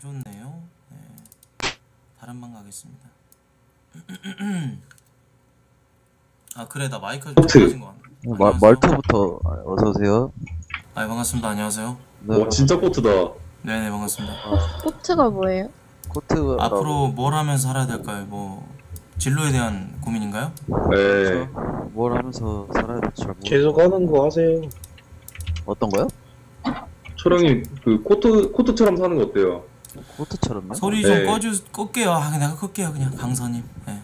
좋네요. 네. 다른 방 가겠습니다. 아 그래 나 마이크 좀 코트. 꺼진 거 같네. 마, 안녕하세요. 말투부터 어서 오세요. 아 반갑습니다. 안녕하세요. 네, 와 진짜 코트다. 네네 반갑습니다. 코트가 뭐예요? 코트 앞으로 뭘 하면서 살아야 될까요? 뭐 진로에 대한 고민인가요? 네. 뭘 하면서 살아야 될지 잘 모르. 계속 하는 거 하세요. 어떤 거요? 초령님 그 코트 코트처럼 사는 거 어때요? 코트처럼요? 소리 좀 네. 꺼주 끌게요. 아 내가 끌게요 그냥 강선님. 네.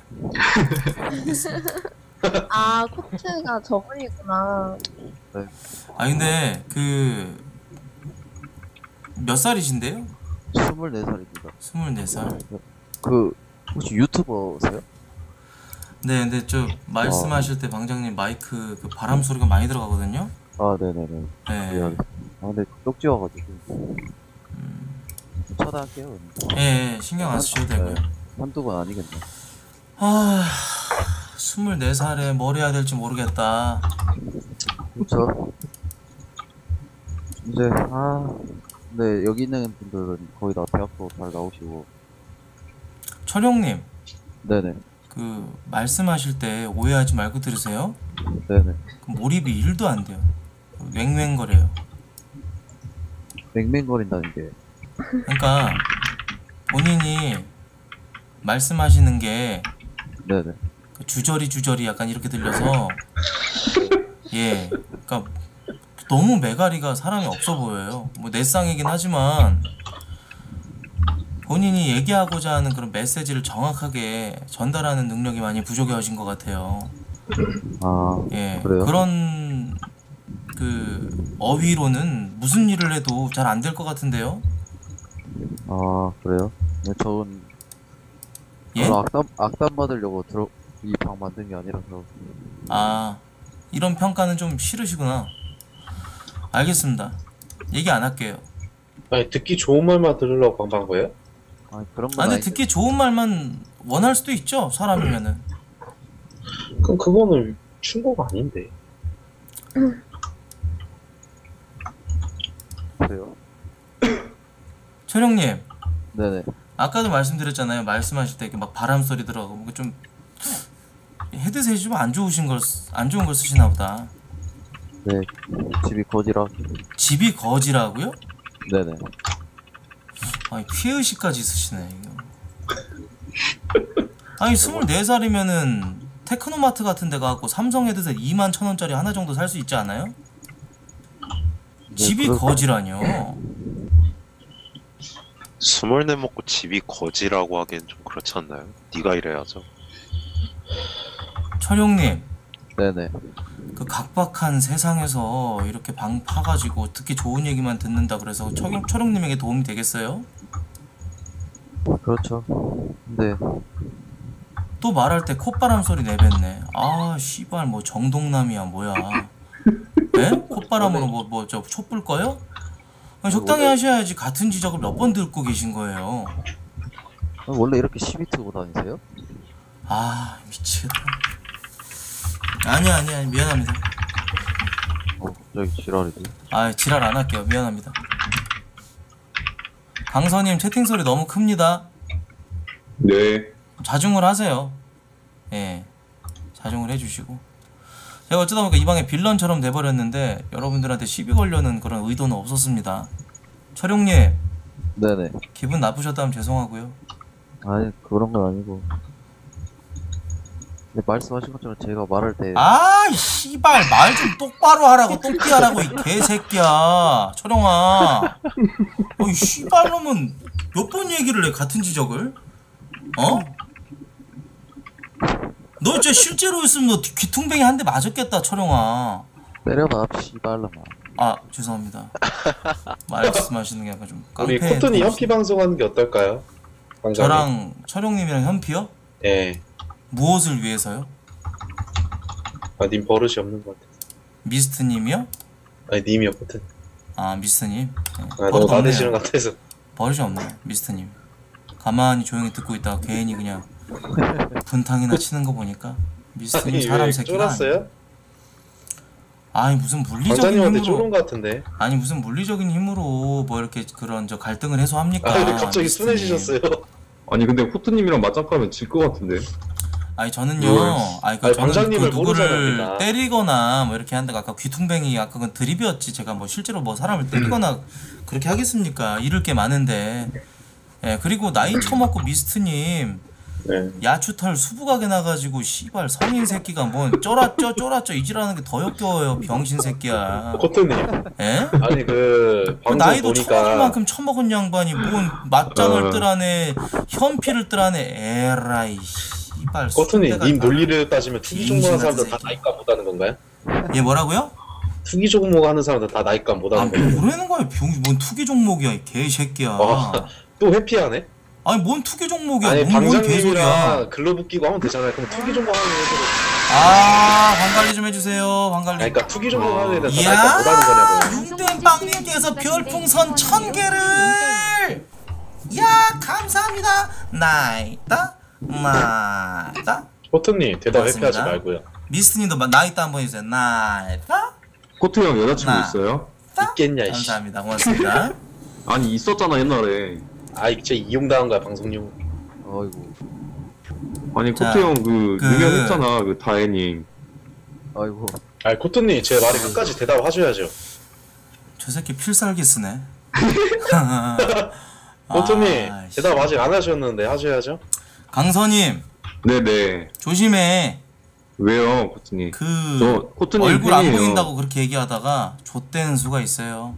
아 코트가 저분이구나. 아 근데 그 몇 살이신데요? 24살입니다. 24살. 그 혹시 유튜버세요? 네 근데 저 말씀하실 때 방장님 마이크 그 바람 소리가 많이 들어가거든요. 아 네네네. 네. 미안. 아 근데 쪽지워가지고 차단할게요. 예, 예, 신경 안 쓰셔도 되고요. 한두 번 아니겠네. 아, 24살에 뭘 해야 될지 모르겠다. 그렇죠. 이제 아 근데 여기 있는 분들은 거의 다 대학도 잘 나오시고 철용님, 네네 그 말씀하실 때 오해하지 말고 들으세요. 네네 그 몰입이 1도 안 돼요. 웽웽거려요. 맹맹거린다는 게 그러니까 본인이 말씀하시는 게 네네 그 주저리 주저리 약간 이렇게 들려서 예, 그러니까 너무 메가리가 사람이 없어 보여요. 뭐 내 쌍이긴 하지만 본인이 얘기하고자 하는 그런 메시지를 정확하게 전달하는 능력이 많이 부족해 하신 것 같아요. 아 예, 그래요? 그런 그 어휘로는 무슨 일을 해도 잘 안 될 것 같은데요. 아 그래요? 네, 저는 예? 저는 악담 악담 받으려고 들어 이 방 만든 게 아니라서 아 이런 평가는 좀 싫으시구나. 알겠습니다. 얘기 안 할게요. 아니 듣기 좋은 말만 들으려고 방방 거예요? 아 그런 아건 근데 아니 듣기 좋은 말만 원할 수도 있죠 사람이면은 그럼 그거는 충고가 아닌데. 그래요? 철영님. 네네. 아까도 말씀드렸잖아요. 말씀하실 때 이렇게 막 바람 소리 들어가고 뭐좀 헤드셋이 좀 안 좋으신 걸 안 좋은 걸 쓰시나 보다. 네. 집이 거지라 집이 거지라고요? 네네. 아니 피해 의식까지 쓰시네 이거. 아니 24살이면은 테크노마트 같은 데 가고 삼성 헤드셋 2만 천 원짜리 하나 정도 살 수 있지 않아요? 집이 그럴- 거지라뇨 스물네 먹고 집이 거지라고 하기엔 좀 그렇지 않나요? 네가 이래야죠. 철용님 네네 그 각박한 세상에서 이렇게 방 파가지고 듣기 좋은 얘기만 듣는다 그래서 철용, 철용님에게 도움이 되겠어요? 그렇죠 근데 또 말할 때 콧바람 소리 내뱉네 아 씨발 뭐 정동남이야 뭐야 네? 콧바람으로 뭐 뭐 저 촛불 꺼요? 아니, 적당히 하셔야지 같은 지적을 몇 번 듣고 계신 거예요 원래 이렇게 시비 트고 다니세요? 아 미치겠다 아니야 아니야 아니, 미안합니다 어 갑자기 지랄이지 아 지랄 안 할게요 미안합니다 강선님 채팅 소리 너무 큽니다 네. 자중을 하세요. 예. 자중을 해주시고. 제가 어쩌다 보니까 이 방에 빌런처럼 돼버렸는데 여러분들한테 시비 걸려는 그런 의도는 없었습니다. 철용님 네네 기분 나쁘셨다면 죄송하고요. 아니 그런 건 아니고 근데 말씀하신 것처럼 제가 말할 때아 씨발 말 좀 똑바로 하라고 똑띠 하라고 이 개새끼야. 철용아. 어이 씨발 놈은 몇 번 얘기를 해 같은 지적을? 어? 너 진짜 실제로였으면 너 귀- 귀퉁뱅이 한 대 맞았겠다 철용아. 때려봐 씨발놈아 아 죄송합니다. 말씀하시는 게 약간 좀 깡패. 우리 코튼이 현피 방송하는 게 어떨까요? 방장님? 저랑 철용님이랑 현피요? 예. 무엇을 위해서요? 아, 님 버릇이 없는 것 같아. 미스트님이요? 아니, 님이요, 코튼. 아 미스트님. 네. 아, 버릇 너무 없네요. 나대시는 것 같아서. 버릇이 없네요 미스트님. 가만히 조용히 듣고 있다가 괜히 그냥 분탕이나 치는 거 보니까 미스트님 아니, 사람 왜 새끼가. 쫄았어요? 아니 무슨 물리적인 힘으로 쫄은 것 같은데. 아니 무슨 물리적인 힘으로 뭐 이렇게 그런 저 갈등을 해소합니까? 아, 갑자기 미스터님. 순해지셨어요. 아니 근데 코트님이랑 맞짱 까면 질 것 같은데. 아니 저는요. 뭘. 아니 그 아니, 저는 그 누구를. 때리거나 뭐 이렇게 한다가 아까 귀퉁뱅이 아까 그건 드립이었지. 제가 뭐 실제로 뭐 사람을 때리거나 그렇게 하겠습니까? 잃을 게 많은데. 예 그리고 나이 처먹고 미스트님 네. 야추털 수부각에 나가지고 씨발 성인 새끼가 뭐 쫄았죠 쫄았죠 이지라는 게 더 역겨워요 병신 새끼야. 코트님. 예? 아니 그 그 나이도 보니까 처먹을 만큼 처먹은 양반이 뭔 맞짱을 어. 뜨라네 현피를 뜨라네 에라이 씨발 코트님 님 다- 논리를 따지면 투기 빙신 종목 하는 같은 사람들 다 새끼. 나이값 못하는 건가요? 얘 뭐라고요? 투기 종목 하는 사람들 다 나이값 아 못하는 건가요? 뭐라는 거야 병, 뭔 투기 종목이야 이 개새끼야 와. 또 회피하네? 아니 뭔 투기 종목이야 아니 뭔, 뭔 개소리야 글러브 끼고 하면 되잖아요. 그럼 투기 종목 하는 애들 아 방 관리 좀 해주세요 방 관리 그러니까 투기 종목 하는 애들 다 못하는 거냐고요. 윤땡빵님께서 별풍선 천 개를 야 감사합니다 나이다 나이다 코트님 대답. 회피하지 말고요. 미스트님도 마- 나이다 한번 해주세요 나이다 코트 형 여자친구 나. 있어요? 있겠냐. 감사합니다 고맙습니다 아니 있었잖아 옛날에. 아 이제 이용당한 거야 방송용. 아이고 아니 자, 코트 형 그 그- 유명했잖아 그 다혜님. 아이고 아 코트님 제 말에 끝까지 대답하셔야죠. 저 새끼 필살기 쓰네 코트님 아, 씨. 대답 아직 안 하셨는데 하셔야죠. 강선님 네네. 조심해 왜요 코트님? 그 저 코트님 얼굴 안 팬이에요. 보인다고 그렇게 얘기하다가 좆되는 수가 있어요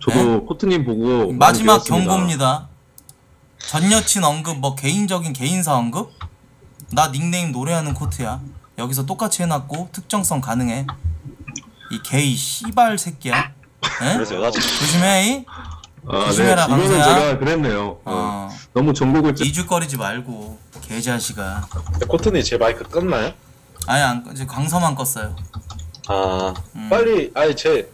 저도 코트님 보고 많이 마지막 배웠습니다. 경고입니다 전 여친 언급 뭐 개인적인 개인사 언급 나 닉네임 노래하는 코트야 여기서 똑같이 해놨고 특정성 가능해 이 게이 씨발 새끼야 에? 그래서 여자친구 조심해 이? 아, 네. 조심해라, 이거는 강수야. 제가 그랬네요. 어. 어 너무 전곡을. 이죽거리지 말고 개자식아 근데 코트님 제 마이크 껐나요? 아예 안 꺼- 이제 광서만 껐어요 아 음. 빨리 아니 제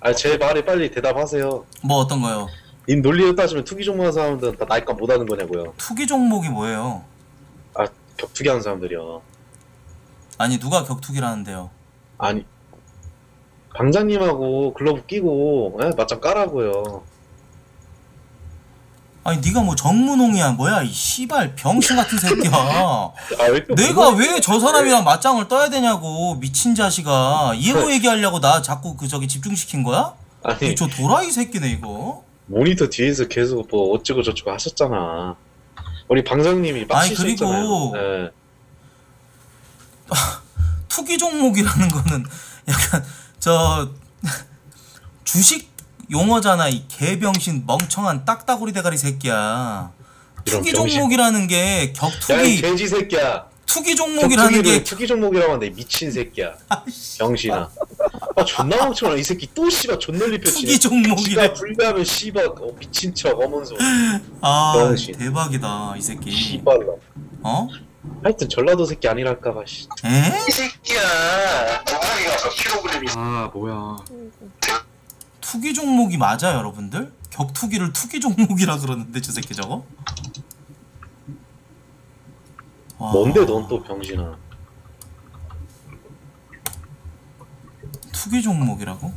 아니 제 말에 빨리 대답하세요. 뭐 어떤 거요 님 논리를 따지면 투기 종목 하는 사람들은 다 나이값 못하는 거냐고요. 투기 종목이 뭐예요 아 격투기 하는 사람들이요. 아니 누가 격투기라는데요 아니 방장님하고 글러브 끼고 예? 맞짱 까라고요. 아니 네가 뭐 정문홍이야 뭐야 이 씨발 병신 같은 새끼야 아왜 내가 왜저 사람이랑 맞짱을 떠야 되냐고 미친 자식아 이거 얘기하려고 나 자꾸 그 저기 집중시킨 거야? 아니 저 도라이 새끼네 이거 모니터 뒤에서 계속 뭐 어쩌고 저쩌고 하셨잖아. 우리 방장님이 아니, 맞히셨잖아요. 그리고- 예. 투기 종목이라는 거는 약간 저 주식 용어잖아 이 개병신 멍청한 딱따구리 대가리 새끼야 이런 투기 병신. 종목이라는 게 야, 이 격투기 돼지 새끼야. 투기 종목이라는 게 투기 종목이라고 하는데 미친 새끼야. 아이씨, 병신아. 아 존나 멍청하. 이 새끼 또 씨발 존널리 펴치네. 투기 종목이래 씨발 불리하면 씨발 어, 미친 척 어문소. 아 병신. 대박이다 이 새끼 씨발라. 어? 하여튼 전라도 새끼 아니랄까봐 씨. 에? 이 새끼야. 몇 킬로그램이 아 뭐야. 투기 종목이 맞아 여러분들? 격투기를 투기 종목이라 그러는데 저 새끼 저거? 와, 뭔데 넌 또 병신아. 투기 종목이라고?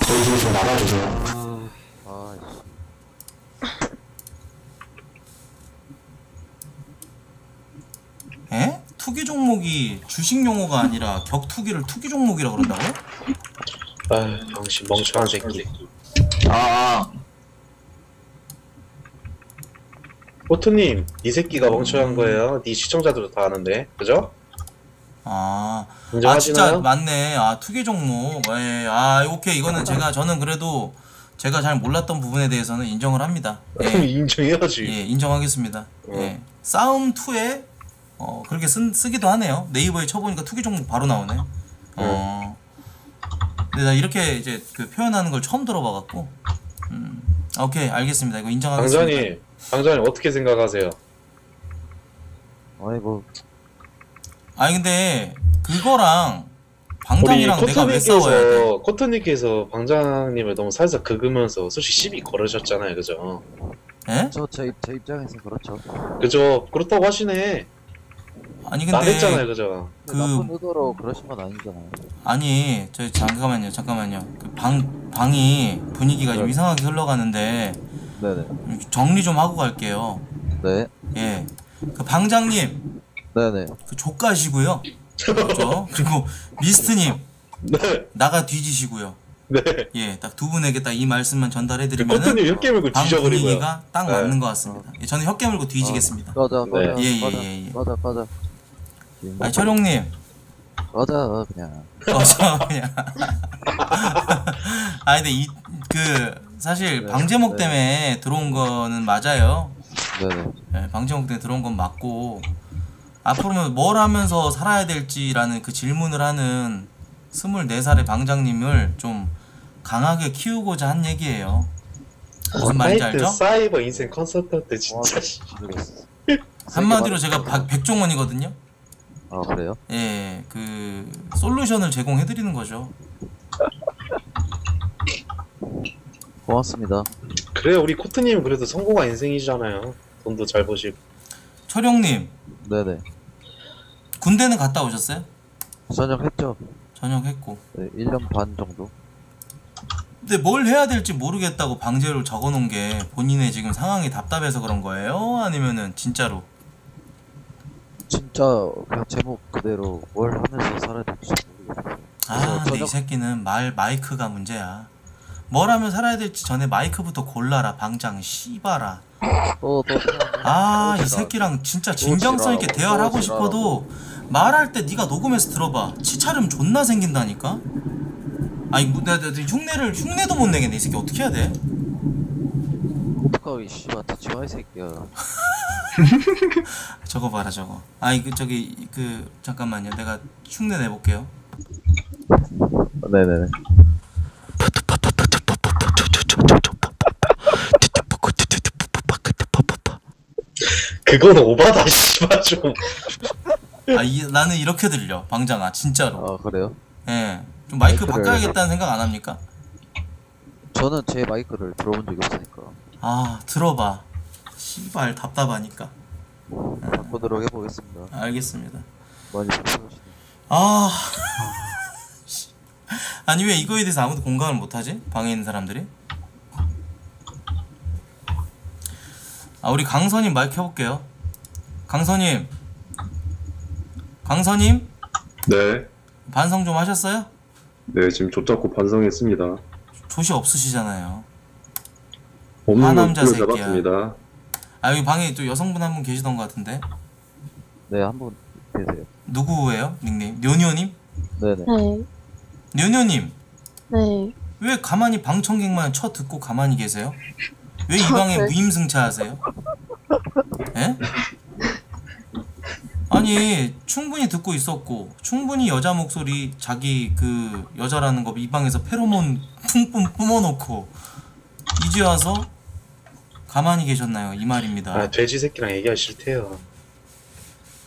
아이씨 에? 투기 종목이 주식 용어가 아니라 격투기를 투기 종목이라 그런다고? 아 병신 멍청한 새끼. 아 포트님, 이 새끼가 멍청한 거예요. 네 시청자들도 다 아는데, 그죠? 아, 아 진짜 인정하시나요? 맞네. 아 투기 종목. 예, 아 오케이 이거는 제가 저는 그래도 제가 잘 몰랐던 부분에 대해서는 인정을 합니다. 예, 인정해야지. 예 인정하겠습니다. 어. 예, 싸움 2에 어 그렇게 쓴, 쓰기도 하네요. 네이버에 쳐보니까 투기 종목 바로 나오네. 어. 근데 나 이렇게 이제 그 표현하는 걸 처음 들어봐갖고. 음, 아, 오케이 알겠습니다. 이거 인정하겠습니다. 방장님, 방장님 어떻게 생각하세요? 아이고 아니 근데 그거랑 방장이랑 내가 왜 싸워야 돼? 코트님께서 코트님께서 방장님을 너무 살살 긁으면서 솔직히 시비 걸으셨잖아요, 그죠? 예? 저제 제 입장에서 그렇죠 그죠? 그렇다고 하시네. 아니 나댔잖아요, 근데 그죠? 그- 나쁜 의도로 그러신 건 아니잖아요. 아니 저 잠깐만요 잠깐만요 그 방 방이 분위기가 좀 네. 이상하게 흘러가는데 네네. 정리 좀 하고 갈게요. 네. 예. 그 방장님 네네. 그 족가시고요. 그렇죠? 그리고 미스트님 네, 나가 뒤지시고요. 네. 예, 딱 두 분에게 딱 이 말씀만 전달해 코트님 드리면은 혀 깨물고 방 뒤져버리고요. 분위기가 딱 네. 맞는 것 같습니다. 예, 저는 혀 깨물고 뒤지겠습니다. 꺼져, 꺼져, 네. 예, 예, 꺼져, 예, 예. 꺼져, 꺼져. 아니 철용님, 꺼져, 그냥. 어저 그냥. 아 근데 이 그 사실 네, 방제목 네. 때문에 들어온 거는 맞아요. 네네. 예, 방제목 때문에 들어온 건 맞고 앞으로는 뭘 하면서 살아야 될지라는 그 질문을 하는 24살의 방장님을 좀 강하게 키우고자 한 얘기예요. 무슨 말인지 알죠? 사이버 인생 컨설턴트 진짜. 한마디로 제가 박- 백종원이거든요. 아, 그래요? 예, 그 솔루션을 제공해 드리는 거죠. 고맙습니다. 그래요, 우리 코트님 그래도 성공한 인생이잖아요. 돈도 잘 버시고. 철용님, 네네. 군대는 갔다 오셨어요? 전역했죠? 전역했고. 네, 1년 반 정도. 근데 뭘 해야 될지 모르겠다고 방제를 적어 놓은 게 본인의 지금 상황이 답답해서 그런 거예요? 아니면은 진짜로? 진짜 그냥 제목 그대로 뭘 하면서 살아야 될지 모르겠어요. 아, 근데 이 저녁- 새끼는 말 마이크가 문제야. 뭘 하면 살아야 될지 전에 마이크부터 골라라, 방장 씨바라. 또, 또, 아, 또 이. 새끼랑 진짜 또 진정성 있게 대화를 또 하고. 싶어도 말할 때 네가 녹음해서 들어봐. 치차름 존나 생긴다니까. 아니, 뭐, 내가, 내가 흉내를 흉내도 못 내겠네. 이 새끼 어떻게 해야 돼? 어떡하기, 씨발, 뒤치마, 이 새끼야. 저거 봐라, 저거. 아이, 그 저기 그 잠깐만요. 내가 흉내 내볼게요. 네네네. 그건 오바다, 씨발 좀. 아, 이, 나는 이렇게 들려, 방장아, 진짜로. 아, 그래요? 예, 좀 마이크 마이크를- 바꿔야겠다는 생각 안 합니까? 저는 제 마이크를 들어본 적이 없으니까. 아, 들어봐. 씨발 답답하니까. 바꾸도록 해보겠습니다. 알겠습니다. 많이 불편하시네. 아, 씨. 아니 왜 이거에 대해서 아무도 공감을 못하지? 방에 있는 사람들이? 아, 우리 강선님 마이크 켜볼게요. 강선님, 강선님 네. 반성 좀 하셨어요? 네, 지금 좆잡고 반성했습니다. 조시 없으시잖아요. 없는 걸 새끼야. 잡았습니다. 아 여기 방에 또 여성분 한 분 계시던 것 같은데 네, 한분 계세요. 누구예요? 닉네임 뇨뇨님? 네네. 네. 뇨뇨님 네. 왜 가만히 방청객만 쳐 듣고 가만히 계세요? 왜이 저- 방에 네. 무임승차 하세요? 예? 아니 충분히 듣고 있었고 충분히 여자 목소리 자기 그 여자라는 거 이 방에서 페로몬 뿜뿜 뿜어놓고 이제 와서 가만히 계셨나요? 이 말입니다. 아, 돼지 새끼랑 얘기하기 싫대요.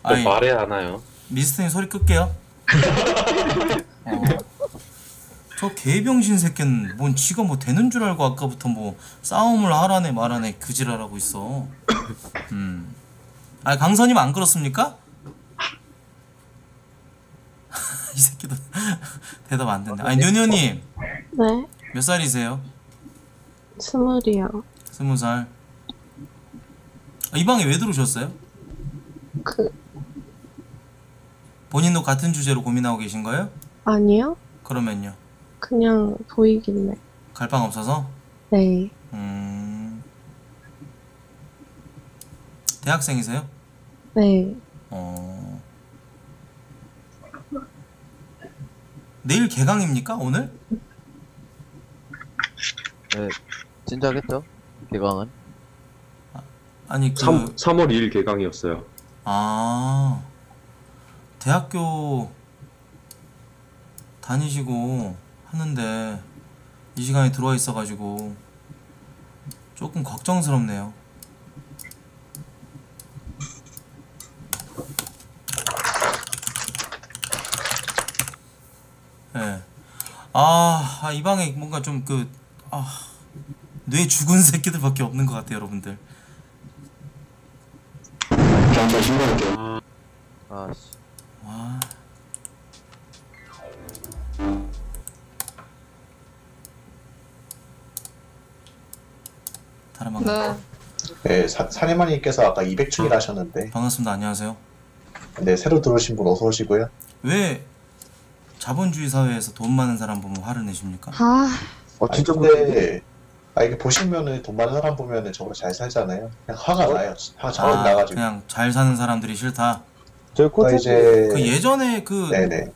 또 아니 말해 안 와요. 미스터님 소리 끌게요. 어. 저 개병신 새끼는 뭔 지가 뭐 되는 줄 알고 아까부터 뭐 싸움을 하라네 말하네 그지랄하고 있어. 음. 아 강선님 안 그렇습니까? 이 새끼도 대답 안 된다. 아니 뇨뇨님 네. 몇 살이세요? 스물이요. 스무 살. 아, 이 방에 왜 들어오셨어요? 그, 본인도 같은 주제로 고민하고 계신 거예요? 아니요? 그러면요. 그냥 보이길래. 갈방 없어서? 네. 음. 대학생이세요? 네. 어. 내일 개강입니까? 오늘? 네, 진작했죠? 개강은? 아니 그 3, 3월 2일 개강이었어요. 아. 대학교 다니시고 하는데 이 시간에 들어와 있어 가지고 조금 걱정스럽네요. 예. 아, 아, 이 방에 뭔가 좀 그, 아, 뇌 죽은 새끼들밖에 없는 것 같아요, 여러분들. 아, 아씨 네. 네, 사, 사내마님께서 아까 200충이라 하셨는데, 반갑습니다. 안녕하세요. 네, 새로 들어오신 분 어서 오시고요. 왜 자본주의 사회에서 돈 많은 사람 보면 화를 내십니까? 아, 어 진짜 근데, 아, 이게 보시면은 돈 많은 사람 보면은 저보다 잘 살잖아요. 그냥 화가 나요. 화가 잘안 아, 나가지고. 그냥 잘 사는 사람들이 싫다. 저희 그러니까 이제, 그 예전에 그, 네네.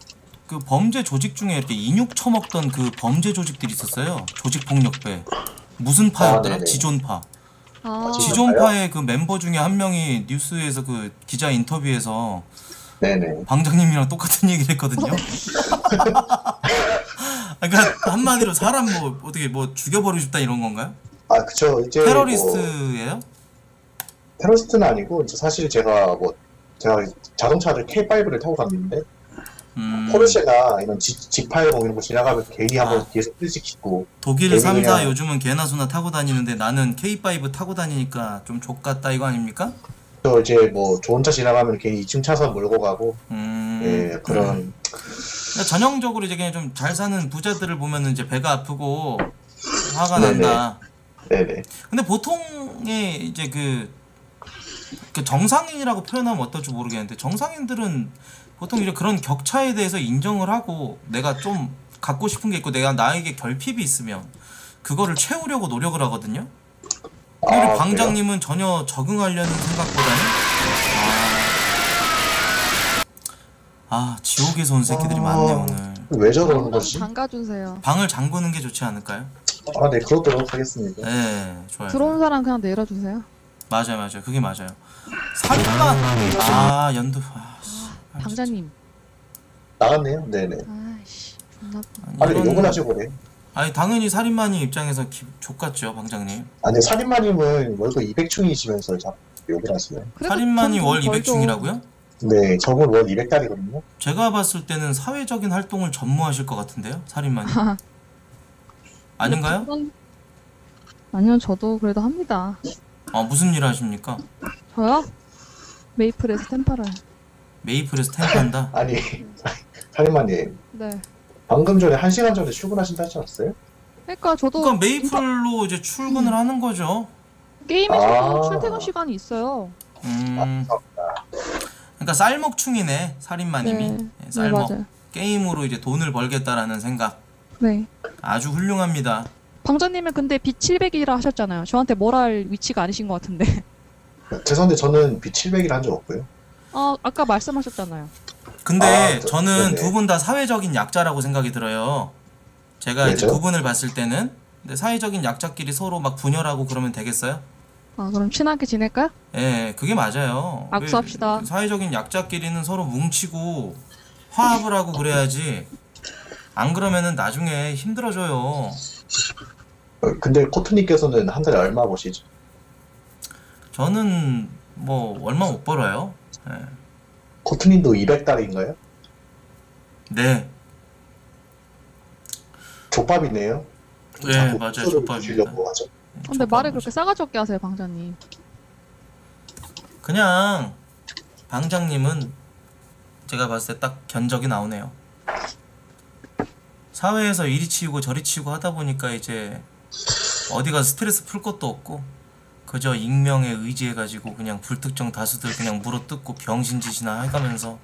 그 범죄 조직 중에 이렇게 인육 처먹던 그 범죄 조직들이 있었어요. 조직 폭력배. 무슨 파였더라? 아, 네네. 지존파. 아, 지- 지존파의 그 멤버 중에 한 명이 뉴스에서 그 기자 인터뷰에서 네네. 방장님이랑 똑같은 얘기를 했거든요. 그러니까 한마디로 사람 뭐 어떻게 뭐 죽여버리고 싶다 이런 건가요? 아, 그쵸. 이제. 뭐, 테러리스트예요? 테러리스트는 아니고, 이제 사실 제가 뭐, 제가 자동차를 K5를 타고 갔는데, 음, 포르쉐나 이런 G, G80 이런 거 지나가면 괜히 한번 아. 뒤에서 플리시키고, 독일 괜히 3사 그냥- 요즘은 개나 소나 타고 다니는데 나는 K5 타고 다니니까 좀 족같다 이거 아닙니까? 저 이제 뭐, 좋은 차 지나가면 괜히 2층 차선 몰고 가고, 음, 예, 그런, 그러니까 전형적으로 이제 그냥 좀 잘 사는 부자들을 보면은 이제 배가 아프고 화가 네네. 난다. 네네. 근데 보통의 이제 그, 그 정상인이라고 표현하면 어떨지 모르겠는데 정상인들은 보통 이제 그런 격차에 대해서 인정을 하고 내가 좀 갖고 싶은 게 있고 내가 나에게 결핍이 있으면 그거를 채우려고 노력을 하거든요. 근데 우리 아, 방장님은 전혀 적응하려는 생각보다는 아, 아 지옥에서 온 새끼들이 아. 많네 오늘. 왜 저러는 거지? 담가주세요. 방을 잠그는 게 좋지 않을까요? 아, 네, 그렇도록 하겠습니다. 네, 좋아요. 들어온 사람 그냥 내려주세요. 맞아요, 맞아요. 그게 맞아요. 살인마 아 연두 아, 씨. 아, 방자님. 나갔네요? 네네. 아이씨, 존나. 아니, 이런- 욕을 하시고 그래. 아니 당연히 살인마님 입장에서 기, 족같죠, 방장님. 아니, 살인마님은 월급 200충이시면서 자꾸 욕을 살인마니 돈월좀 200충이라고요? 네, 저분 월 200달이거든요. 제가 봤을 때는 사회적인 활동을 전무하실 것 같은데요, 살인마님. 아닌가요? 그건- 아니요, 저도 그래도 합니다. 어 무슨 일 하십니까? 저요? 메이플에서 템파를. 메이플에서 템한다. 아니, 살인마님. 네. 방금 전에 1시간 전에 출근하신다 하지 않았어요? 그러니까 저도 그러니까 메이플로 이제 출근을 하는 거죠. 게임에서도 아. 출퇴근 시간이 있어요. 음. 그러니까 쌀먹충이네, 살인마님이. 네. 예, 네, 쌀먹. 맞아요. 게임으로 이제 돈을 벌겠다라는 생각. 네. 아주 훌륭합니다. 방자님은 근데 빛 700이라 하셨잖아요. 저한테 뭘 할 위치가 아니신 것 같은데. 죄송한데 저는 비 700이라 한 적 없고요. 아, 아까 말씀하셨잖아요. 근데 아, 저- 저는 네네. 두 분 다 사회적인 약자라고 생각이 들어요. 제가 이제 왜죠? 두 분을 봤을 때는 근데 사회적인 약자끼리 서로 막 분열하고 그러면 되겠어요? 아, 그럼 친하게 지낼까요? 예, 그게 맞아요. 악수합시다. 왜 사회적인 약자끼리는 서로 뭉치고 화합을 하고 그래야지. 안 그러면은 나중에 힘들어져요. 어, 근데 코트님께서는 한 달에 얼마 버시죠? 저는 뭐 얼마 못 벌어요. 예. 코트님도 200달인가요? 네, 족밥이네요. 네 맞아요, 족밥입니다. 주시려고 하죠. 근데 말을 그렇게 싸가지 없게 하세요, 방자님. 그냥 방장님은 제가 봤을 때 딱 견적이 나오네요. 사회에서 이리 치우고 저리 치우고 하다 보니까 이제 어디 가서 스트레스 풀 것도 없고 그저 익명에 의지해가지고 그냥 불특정 다수들 그냥 물어뜯고 병신짓이나 해가면서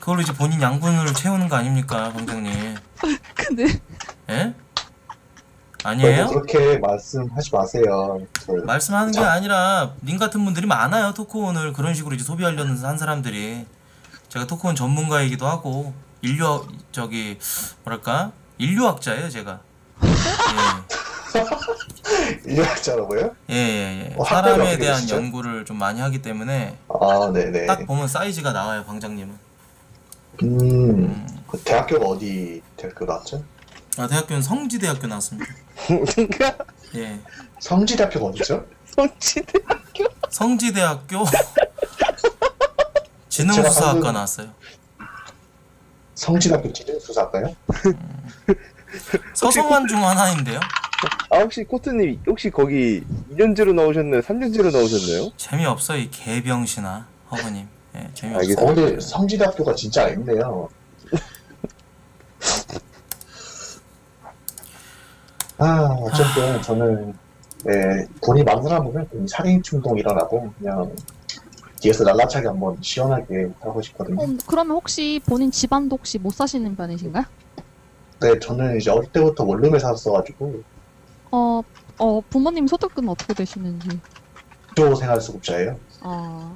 그걸로 이제 본인 양분을 채우는 거 아닙니까, 방장님? 근데 예? 아니에요? 너무 그렇게 말씀하지 마세요. 저, 말씀하는 게 아니라 님 같은 분들이 많아요 토크온을 그런 식으로 이제 소비하려는 한 사람들이 제가 토크온 전문가이기도 하고 인류 저기 뭐랄까 인류학자예요 제가 이해하자라고요? 예 예 예 어, 학벌이 사람에 어떻게 대한 되시죠? 연구를 좀 많이 하기 때문에 아, 네네. 딱 보면 사이즈가 나와요 방장님은 음, 그 대학교가 어디 대학교 나왔죠? 아 대학교는 성지대학교 나왔습니다 예 성지대학교가 어디죠? 성지대학교 제가 지능수사학과 방금- 나왔어요 성지대학교 지능수사학과요? 서성한 중 하나인데요 아 혹시 코트님 혹시 거기 2년제로 나오셨나요? 3년제로 나오셨나요? 재미없어 이 개병신아 허브님 예, 재미없어요. 어, 근데 성지대학교가 진짜 아니네요. 아, 어쨌든 저는 예, 돈이 많은 사람은 좀 살인 충동 일어나고 그냥 뒤에서 날라차게 한번 시원하게 하고 싶거든요. 어, 그러면 혹시 본인 집안도 혹시 못 사시는 편이신가요? 네, 저는 이제 어릴 때부터 원룸에 살았어가지고 어, 어, 부모님 소득은 어떻게 되시는지. 기초 생활수급자예요. 아,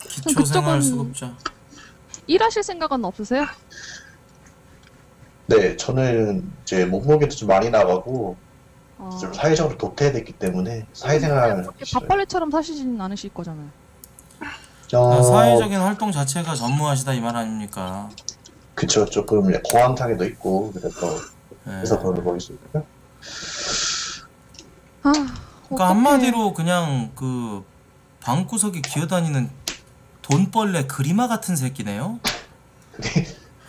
기초생활수급자. 일하실 생각은 없으세요? 네, 저는 이제 몸무게도 좀 많이 나가고 아, 좀 사회적으로 도태됐기 때문에 사회생활 밥벌레처럼 사시진 않으실 거잖아요. 어, 사회적인 활동 자체가 전무하시다 이 말 아닙니까? 그쵸 조금 공황장애도 있고 그래서 예. 그래서 그런 거 있습니다. 아, 그러니까 어떡해. 한마디로 그냥 그 방구석에 기어다니는 돈벌레 그리마 같은 새끼네요.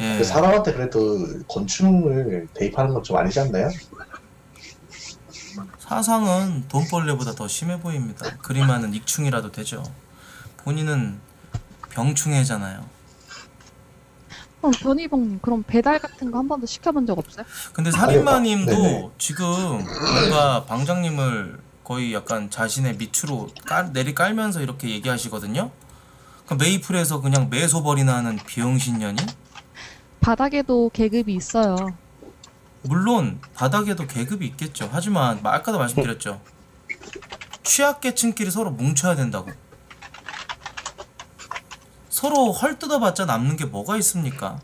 예. 그 사람한테 그래도 곤충을 대입하는 건 좀 아니지 않나요? 사상은 돈벌레보다 더 심해 보입니다. 그리마는 익충이라도 되죠. 본인은 병충해잖아요. 그럼 변희봉님 그럼 배달 같은 거 한 번도 시켜본 적 없어요? 근데 살인마님도 네네. 지금 뭔가 방장님을 거의 약간 자신의 밑으로 깔, 내리 깔면서 이렇게 얘기하시거든요. 그 메이플에서 그냥 매소벌이나 하는 비영신년이 바닥에도 계급이 있어요. 물론 바닥에도 계급이 있겠죠. 하지만 아까도 말씀드렸죠. 취약계층끼리 서로 뭉쳐야 된다고. 서로 헐뜯어봤자 남는 게 뭐가 있습니까?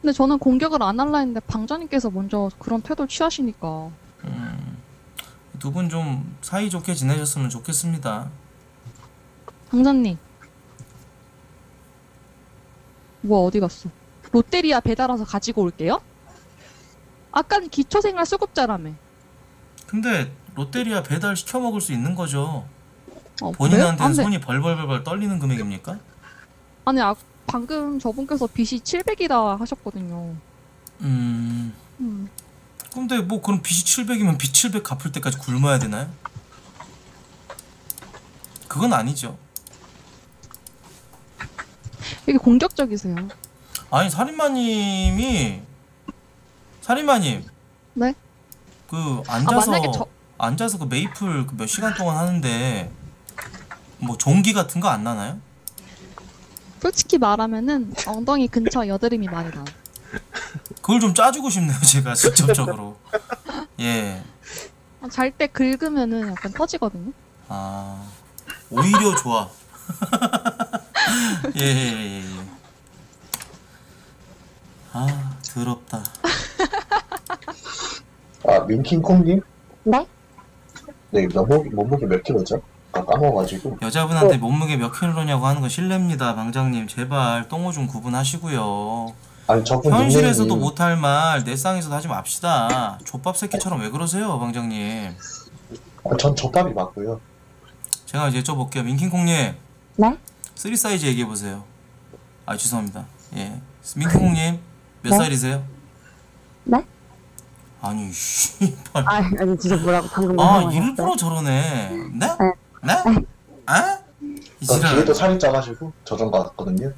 근데 저는 공격을 안 할라 했는데 방장님께서 먼저 그런 태도를 취하시니까 음, 두 분 좀 사이좋게 지내셨으면 좋겠습니다. 방장님 뭐 어디 갔어? 롯데리아 배달 와서 가지고 올게요? 아까는 기초생활 수급자라며 근데 롯데리아 배달 시켜 먹을 수 있는 거죠. 어, 본인한테는 그래요? 안 돼. 손이 벌벌벌벌 떨리는 금액입니까? 아니 아, 방금 저분께서 빚이 700이다 하셨거든요 음. 음. 근데 뭐 그럼 빚이 700이면 빚 700 갚을 때까지 굶어야 되나요? 그건 아니죠. 되게 공격적이세요 아니 살인마님이 살인마님 네? 그 앉아서 만약에 저- 앉아서 그 메이플 그 몇 시간 동안 하는데 뭐 종기 같은 거 안 나나요? 솔직히 말하면은 엉덩이 근처 여드름이 많이 나요 그걸 좀 짜주고 싶네요 제가 직접적으로 예. 잘 때 긁으면은 약간 터지거든요 아 오히려 좋아. 예 예예 예, 예, 예. 아 더럽다. 아 민킹콩님? 네? 네, 몸무게, 몸무게 몇 킬로죠? 아, 까먹어가지고 여자분한테 몸무게 몇 킬로냐고 하는 거 실례입니다, 방장님. 제발 똥오줌 구분하시고요. 아니 저분 현실에서도 닉네임이- 못할 말 넷상에서도 하지 맙시다. 좆밥 새끼처럼 왜 그러세요, 방장님? 아, 전 좆밥이 맞고요. 제가 이제 여쭤볼게요, 민킹콩님. 네? three size 얘기해 보세요. 아 죄송합니다. 예, 민킹콩님 몇 네? 살이세요? 네? 아니 씨발. 아, 아니 진짜 뭐라고 방금 아 일부러? 저러네. 네? 네. 네? 아? 이. 뒤에도 살이 거 같거든요.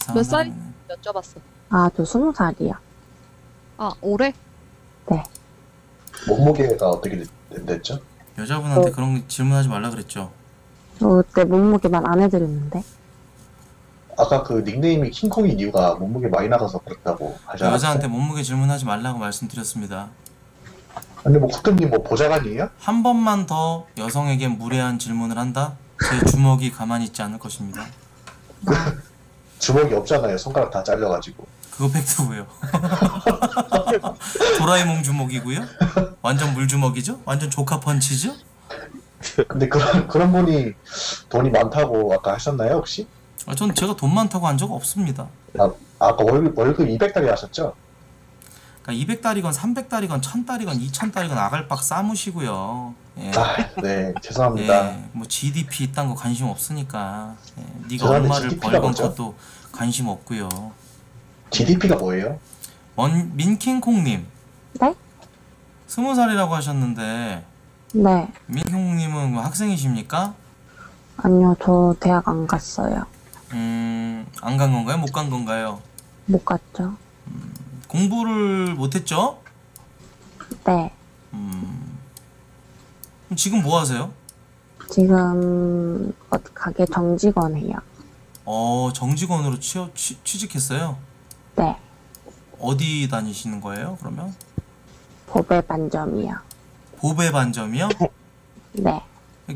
이상한 몇 살? 사람이네. 여쭤봤어 아, 저 스무 살이요. 아 올해? 몸무게가 어떻게 됐- 됐죠? 여자분한테 어. 그런 거 질문하지 말라 그랬죠. 저 그때 몸무게 말 안 해드렸는데. 아까 그 닉네임이 킹콩인 이유가 몸무게 많이 나가서 그렇다고 하지 않았어요? 여자한테 몸무게 질문하지 말라고 말씀드렸습니다. 근데 뭐 코트님 뭐 보좌관이에요? 한 번만 더 여성에게 무례한 질문을 한다? 제 주먹이 가만히 있지 않을 것입니다. 주먹이 없잖아요. 손가락 다 잘려가지고. 그거 팩트고요. 도라에몽 주먹이고요. 완전 물주먹이죠? 완전 조카 펀치죠? 근데 그런 그런 분이 돈이 많다고 아까 하셨나요 혹시? 아, 전 제가 돈 많다고 한 적 없습니다. 아까 월급 월급 200달이 하셨죠? 그러니까 200달이건 300달이건 1000달이건 2000달이건 아갈박 싸무시고요. 예. 아, 네 죄송합니다. 예, 뭐 GDP 이딴 거 관심 없으니까. 예, 네가 죄송한데 얼마를 GDP 가 벌건 뭐죠? 것도 관심 없고요. GDP가 뭐예요? 원 민킹콩님. 네? 스무 살이라고 하셨는데 네. 민킹콩님은 뭐 학생이십니까? 아니요, 저 대학 안 갔어요. 음, 안 간 건가요? 못 간 건가요? 못 갔죠? 공부를 못했죠? 네. 음, 그럼 지금 뭐 하세요? 지금 어디 가게 정직원 해요. 어, 정직원으로 취업, 취, 취직했어요? 네. 어디 다니시는 거예요, 그러면? 법의 반점이요. 보배 반점이요? 네.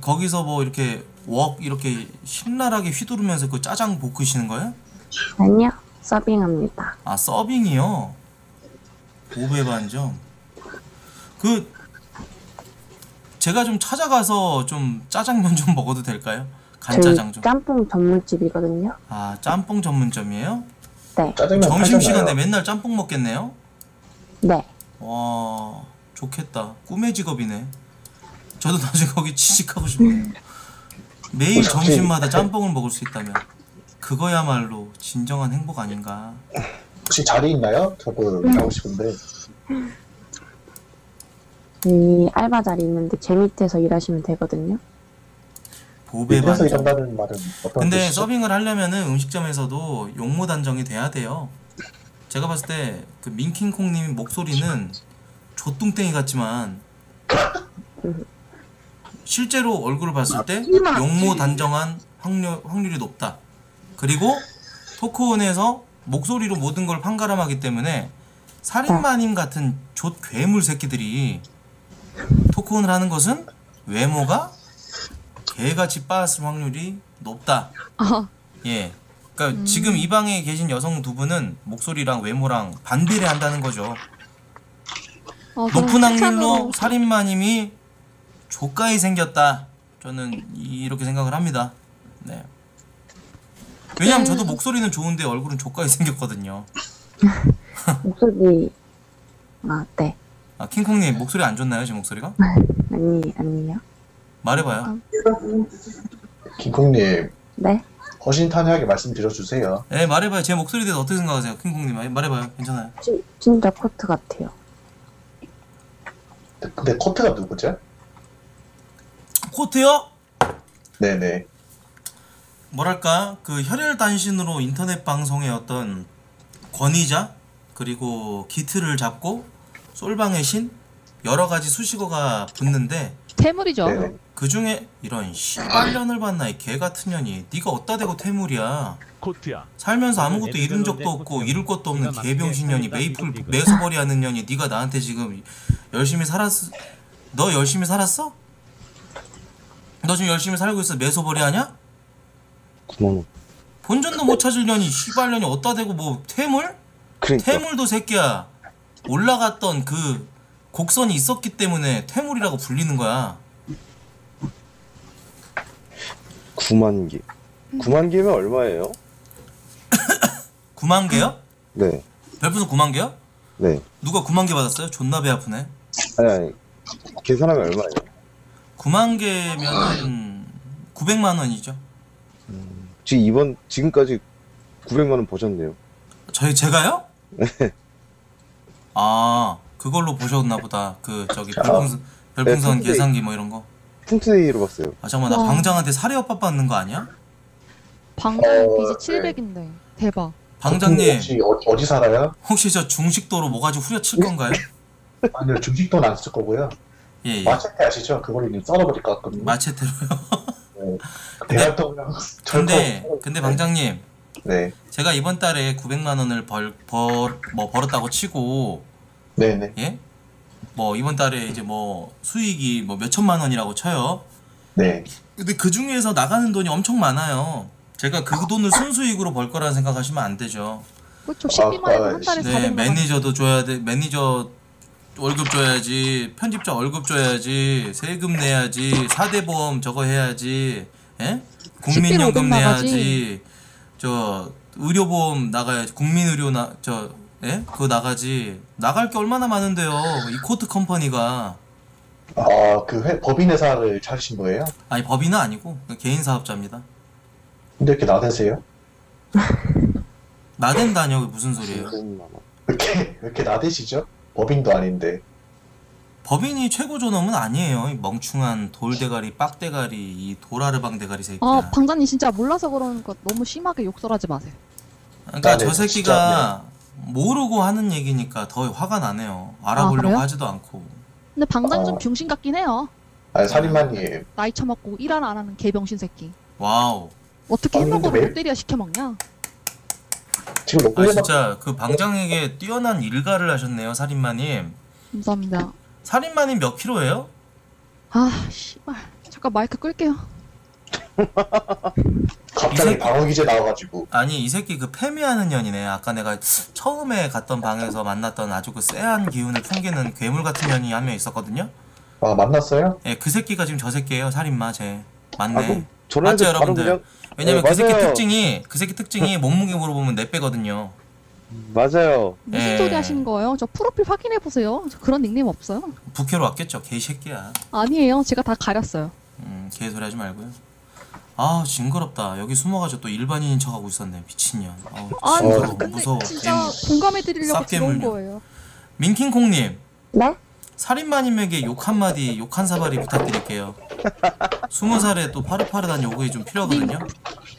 거기서 뭐 이렇게 웍 이렇게 신랄하게 휘두르면서 그 짜장 볶으시는 거예요? 아니요, 서빙합니다. 아 서빙이요? 보배 반점 그 제가 좀 찾아가서 좀 짜장면 좀 먹어도 될까요? 간짜장 좀. 짬뽕 전문집이거든요. 아 짬뽕 전문점이에요? 네. 짜장면 점심 시간에 팔잖아요. 맨날 짬뽕 먹겠네요? 네. 와 좋겠다 꿈의 직업이네 저도 나중에 거기 취직하고 싶네요 매일 점심마다 짬뽕을 먹을 수 있다면 그거야말로 진정한 행복 아닌가 혹시 자리 있나요? 저도 가고 싶은데. 이 알바 자리 있는데 제 밑에서 일하시면 되거든요. 보배 그래서 반점 이런다는 말은 어떤 근데 뜻이죠? 서빙을 하려면은 음식점에서도 용모 단정이 돼야 돼요 제가 봤을 때 그 민킹콩님의 목소리는 조뚱땡이 같지만 실제로 얼굴을 봤을 때 용모 단정한 확률, 확률이 높다. 그리고 토크온에서 목소리로 모든 걸 판가름하기 때문에 살인마님 같은 조 괴물 새끼들이 토크온을 하는 것은 외모가 개같이 빠았을 확률이 높다. 아, 예. 그러니까 지금 이 방에 계신 여성 두 분은 목소리랑 외모랑 반비례한다는 거죠. 어, 높은 확률로 살인마님이 조카이 생겼다. 저는 이렇게 생각을 합니다. 네. 왜냐면 저도 목소리는 좋은데 얼굴은 조카이 생겼거든요. 목소리, 아, 네. 아 킹콩님 목소리 안 좋나요? 제 목소리가? 아니, 아니요. 말해봐요. 김콩님 네. 허심탄회하게 말씀드려주세요. 네 말해봐요. 제 목소리에 대해서 어떻게 생각하세요? 킹콩님 말- 말해봐요. 괜찮아요. 진, 진짜 코트 같아요. 근데 코트가 누구죠? 코트요? 네네. 뭐랄까 그 혈혈단신으로 인터넷 방송의 어떤 권위자 그리고 기틀을 잡고 솔방의 신 여러 가지 수식어가 붙는데 퇴물이죠. 네네. 그 중에 이런 씨발년을 봤나 이 개 같은 년이 네가 어디다 대고 퇴물이야 코트야. 살면서 아무것도 이룬 적도 없고 이룰 것도 없는 개병신 년이 메이플 매서버리 하는 년이 네가 나한테 지금 열심히 살았 너 열심히 살았어? 너 지금 열심히 살고 있어 매서버리 하냐? 구멍. 본전도 못 찾을 년이 씨발년이 어디다 대고 뭐 퇴물? 그러니까 퇴물도 새끼야 올라갔던 그 곡선이 있었기 때문에 퇴물이라고 불리는 거야 9만 개. 9만 개면 얼마예요? 9만 개요? 네. 별풍선 9만 개요? 네. 누가 9만 개 받았어요? 존나 배 아프네 아니 아니. 계산하면 얼마예요? 9만 개면은 900만 원이죠 지금 이번 지금까지 900만 원 버셨네요. 저희 제가요? 아 그걸로 보셨나 보다 그 저기 별풍선 별풍선 네, 계산기 뭐 이런 거. 푼트데이로 봤어요. 아 잠깐만 나 와. 방장한테 사례 협박 받는 거 아니야? 방금 어, 빚이 700인데. 대박. 방장님 혹시 어, 어디 살아요? 혹시 저 중식도로 뭐가지 후려칠 건가요? 아니요 중식돈 안쓸 거고요. 예 예 마체테 아시죠? 그걸로 이제 썰어버릴 것 같거든요. 마체테로요. 대학동이랑 근데 근데 방장님 네. 제가 이번 달에 900만 원을 벌 벌 뭐 벌었다고 치고 네네. 예? 뭐 이번 달에 이제 뭐 수익이 뭐 몇천만 원이라고 쳐요. 네. 근데 그 중에서 나가는 돈이 엄청 많아요. 제가 그 돈을 순수익으로 벌 거라는 생각하시면 안 되죠. 그렇죠. 12만 원한 달에 네, 400만 원. 매니저도 줘야 돼. 매니저 월급 줘야지. 편집자 월급 줘야지. 세금 내야지. 사대보험 저거 해야지. 예? 국민연금 10만 내야지. 저 의료보험 나가야지. 국민의료 나저 예? 그거 나가지. 나갈 게 얼마나 많은데요. 이 코트 컴퍼니가 아그 회- 법인 회사를 차리신 거예요? 아니 법인은 아니고 개인 사업자입니다. 근데 이렇게 나대세요? 나댄다뇨 무슨 소리예요? 900만 원. 왜 이렇게 왜 이렇게 나대시죠? 법인도 아닌데. 법인이 최고 존엄은 아니에요. 이 멍충한 돌대가리, 빡대가리, 이 돌하르방 대가리 새끼야. 아 방장님 진짜 몰라서 그러는 거 너무 심하게 욕설하지 마세요. 그러니까 아, 네, 저 진짜, 새끼가 모르고 하는 얘기니까 더 화가 나네요. 알아보려고 그래요? 하지도 않고. 근데 방장 좀 어. 병신 같긴 해요. 아니 살인마님 나이 처먹고 일 하나 안 하는 개병신 새끼. wow. 어떻게 아니, 햄버거를 롯데리아 시켜 먹냐? 지금 아 롯데리아 진짜 그 방장에게 뛰어난 일가를 하셨네요, 살인마님. 감사합니다. 살인마님 몇 킬로예요? 아 씨발. 잠깐 마이크 끌게요. 갑자기 이 방어 기제 나와가지고 아니 이 새끼 그 패미하는 년이네. 아까 내가 처음에 갔던 방에서 만났던 아주 그 쎄한 기운을 풍기는 괴물 같은 년이 한 명 있었거든요. 아 만났어요? 예, 그 새끼가 지금 저 새끼예요, 살인마 제. 아, 맞네. 그럼 저런 맞죠, 애들 바로 여러분들? 그냥 왜냐면 네, 그 새끼 맞아요. 특징이 그 새끼 특징이 몸무게 물어보면 내 빼거든요. 맞아요. 무슨 예. 소리 하시는 거예요? 저 프로필 확인해 보세요. 저 그런 닉네임 없어요. 부캐로 왔겠죠, 개새끼야. 아니에요. 제가 다 가렸어요. 음, 개소리 하지 말고요. 아, 징그럽다. 여기 숨어가지고 또 일반인인 척하고 있었네, 미친년. 어, 아니 징그러워, 근데 무서워. 진짜 엠- 공감해 드리려고 들어온 깨물면. 거예요. 민킹콩님, 네? 살인마님에게 욕 한마디, 욕 한 사발이 부탁드릴게요. 스무 살에 또 파릇파릇한 욕이 좀 필요하거든요.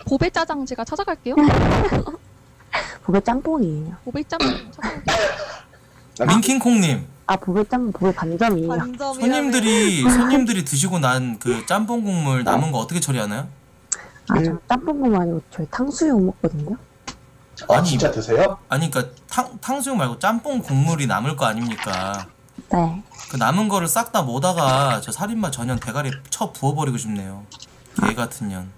보배 짜장 제가 찾아갈게요. 보배 짬뽕이에요. 보배 짜장 찾아갈게요. 민킹콩님, 아, 보배 짬뽕, 보배 반점이에요. 손님들이 손님들이 드시고 난 그 짬뽕 국물 남은 거 어떻게 처리하나요? 아, 저 짬뽕국 아니고 저희 탕수육 먹거든요. 아 아니, 진짜 드세요? 아니, 그러니까 탕 탕수육 말고 짬뽕 국물이 남을 거 아닙니까? 네. 그 남은 거를 싹 다 모다가 저 살인마 전년 대가리 쳐 부어버리고 싶네요. 개 같은 년.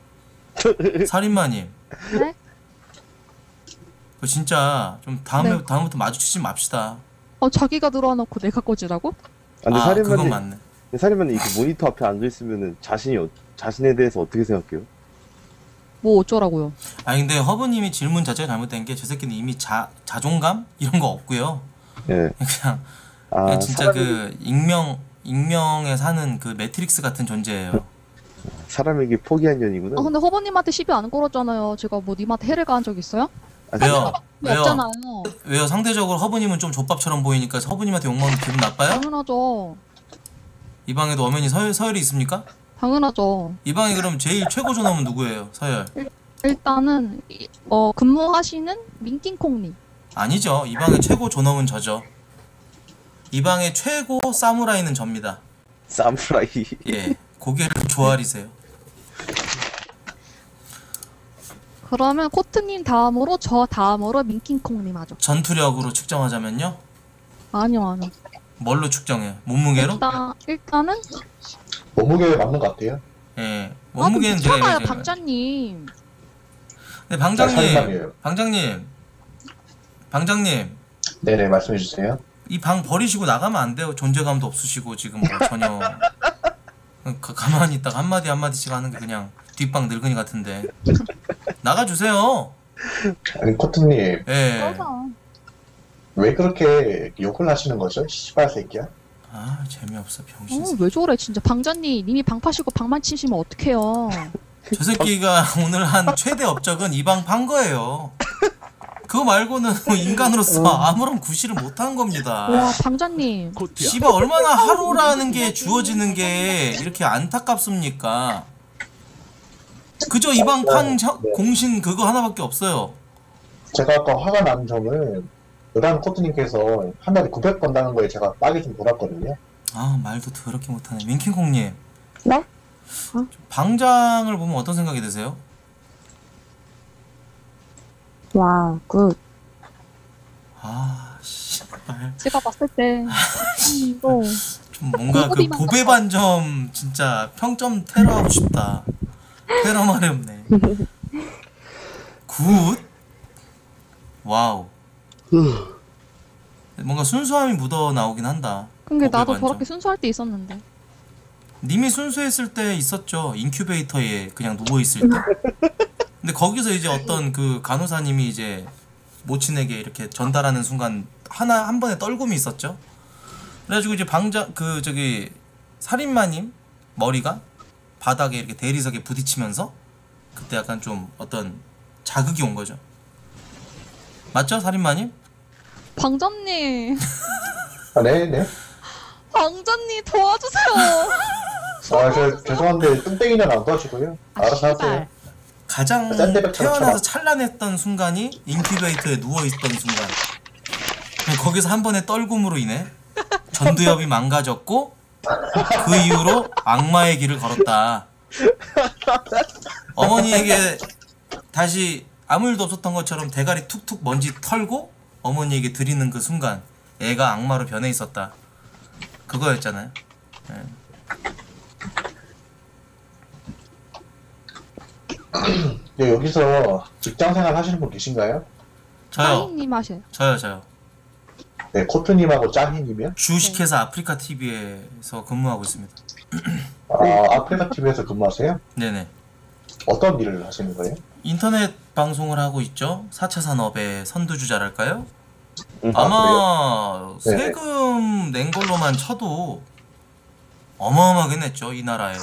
살인마님. 네? 그 진짜 좀 다음에 네. 다음부터 마주치지 맙시다. 어 자기가 들어와놓고 내가 꺼지라고? 아, 근데 아, 그건 살인마님, 맞네. 살인마님 이렇게 모니터 앞에 앉아 있으면은 자신이 어- 자신에 대해서 어떻게 생각해요? 뭐 어쩌라고요? 아니 근데 허브님이 질문 자체가 잘못된 게 저 새끼는 이미 자 자존감 이런 거 없고요. 예. 그냥, 아, 그냥 진짜 사람이, 그 익명 익명에 사는 그 매트릭스 같은 존재예요. 사람에게 포기한 년이구나. 아 근데 허버님한테 시비 안 걸었잖아요. 제가 뭐 님한테 해를 가한 적 있어요? 아, 왜요? 왜요? 없잖아요. 왜요? 상대적으로 허브님은 좀 족밥처럼 보이니까 허브님한테 욕먹는 기분 나빠요? 당연하죠. 이 방에도 엄연히 서열, 서열이 있습니까? 당연하죠. 이 방에 그럼 제일 최고 존엄은 누구예요? 서열? 일단은 이- 어 근무하시는 민킹콩님. 아니죠. 이 방의 최고 존엄은 저죠. 이 방의 최고 사무라이는 접니다. 사무라이. 예. 고개를 조아리세요. 그러면 코트님 다음으로 저 다음으로 민킹콩님 하죠. 전투력으로 측정하자면요. 아니요 아니요. 뭘로 측정해? 몸무게로? 일단 일단은 몸무게 맞는 것 같아요. 예. 아 몸무게는 제가 괜찮아요. 방자님. 네, 아, 방장님. 살인마이에요. 방장님. 방장님. 네네 말씀해 주세요. 이 방 버리시고 나가면 안 돼요. 존재감도 없으시고 지금 뭐 전혀 가, 가만히 있다가 한마디 한마디씩 하는 게 그냥 뒷방 늙은이 같은데 나가주세요. 아니 코트님 예. 왜 그렇게 욕을 하시는 거죠? 씨발 새끼야. 아 재미없어 병신. 어, 새끼. 왜 저래 진짜 방자님 님이 방 파시고 방만 치시면 어떡해요. 저 새끼가 오늘 한 최대 업적은 이 방 판 거예요. 그거 말고는 인간으로서 아무런 구실을 못한 겁니다. 와 방자님. 씨발 얼마나 하루라는 게 주어지는 게 이렇게 안타깝습니까? 그저 이방판 공신 그거 하나밖에 없어요. 제가 아까 화가 난 점은 요단 코트님께서 한 달에 900 번다는 거에 제가 빡이 좀 돌았거든요. 아 말도 더럽게 못하네. 민킹콩님. 네? 방장을 보면 어떤 생각이 드세요? 와, good. 아 씨발 제가 봤을 때 이거 좀 뭔가 그 고구리만 보배 반점 진짜 평점 테러 하고 싶다. 테러 말이 없네. Good. Wow. 뭔가 순수함이 묻어 나오긴 한다. 근데 고배 나도 반점. 저렇게 순수할 때 있었는데. 님이 순수했을 때 있었죠. 인큐베이터에 그냥 누워 있을 때. 근데 거기서 이제 어떤 그 간호사님이 이제 모친에게 이렇게 전달하는 순간 하나 한 번에 떨굼이 있었죠. 그래가지고 이제 방장 그 저기 살인마님 머리가 바닥에 이렇게 대리석에 부딪히면서 그때 약간 좀 어떤 자극이 온 거죠. 맞죠, 살인마님? 방자님. 아, 네네. 왕자님 도와주세요. 아, 저, 죄송한데, 뚱땡이는 안 도와주고요. 알아서 하세요. 가장 샌드백처럼 태어나서 쳐라. 찬란했던 순간이 인큐베이터에 누워있던 순간 거기서 한 번의 떨굼으로 인해 전두엽이 망가졌고 그 이후로 악마의 길을 걸었다 어머니에게 다시 아무 일도 없었던 것처럼 대가리 툭툭 먼지 털고 어머니에게 드리는 그 순간 애가 악마로 변해 있었다 그거였잖아요 네, 여기서 직장 생활 하시는 분 계신가요? 저요 사인님 하셔요. 저요 저요 네, 코트님하고 짜희님이요? 주식회사 아프리카 TV에서 근무하고 있습니다 아, 아프리카 TV에서 근무하세요? 네네 어떤 일을 하시는 거예요? 인터넷 방송을 하고 있죠. 4차 산업의 선두주자랄까요? 음, 아마 네네. 세금 낸 걸로만 쳐도 어마어마하게 냈죠. 이 나라에.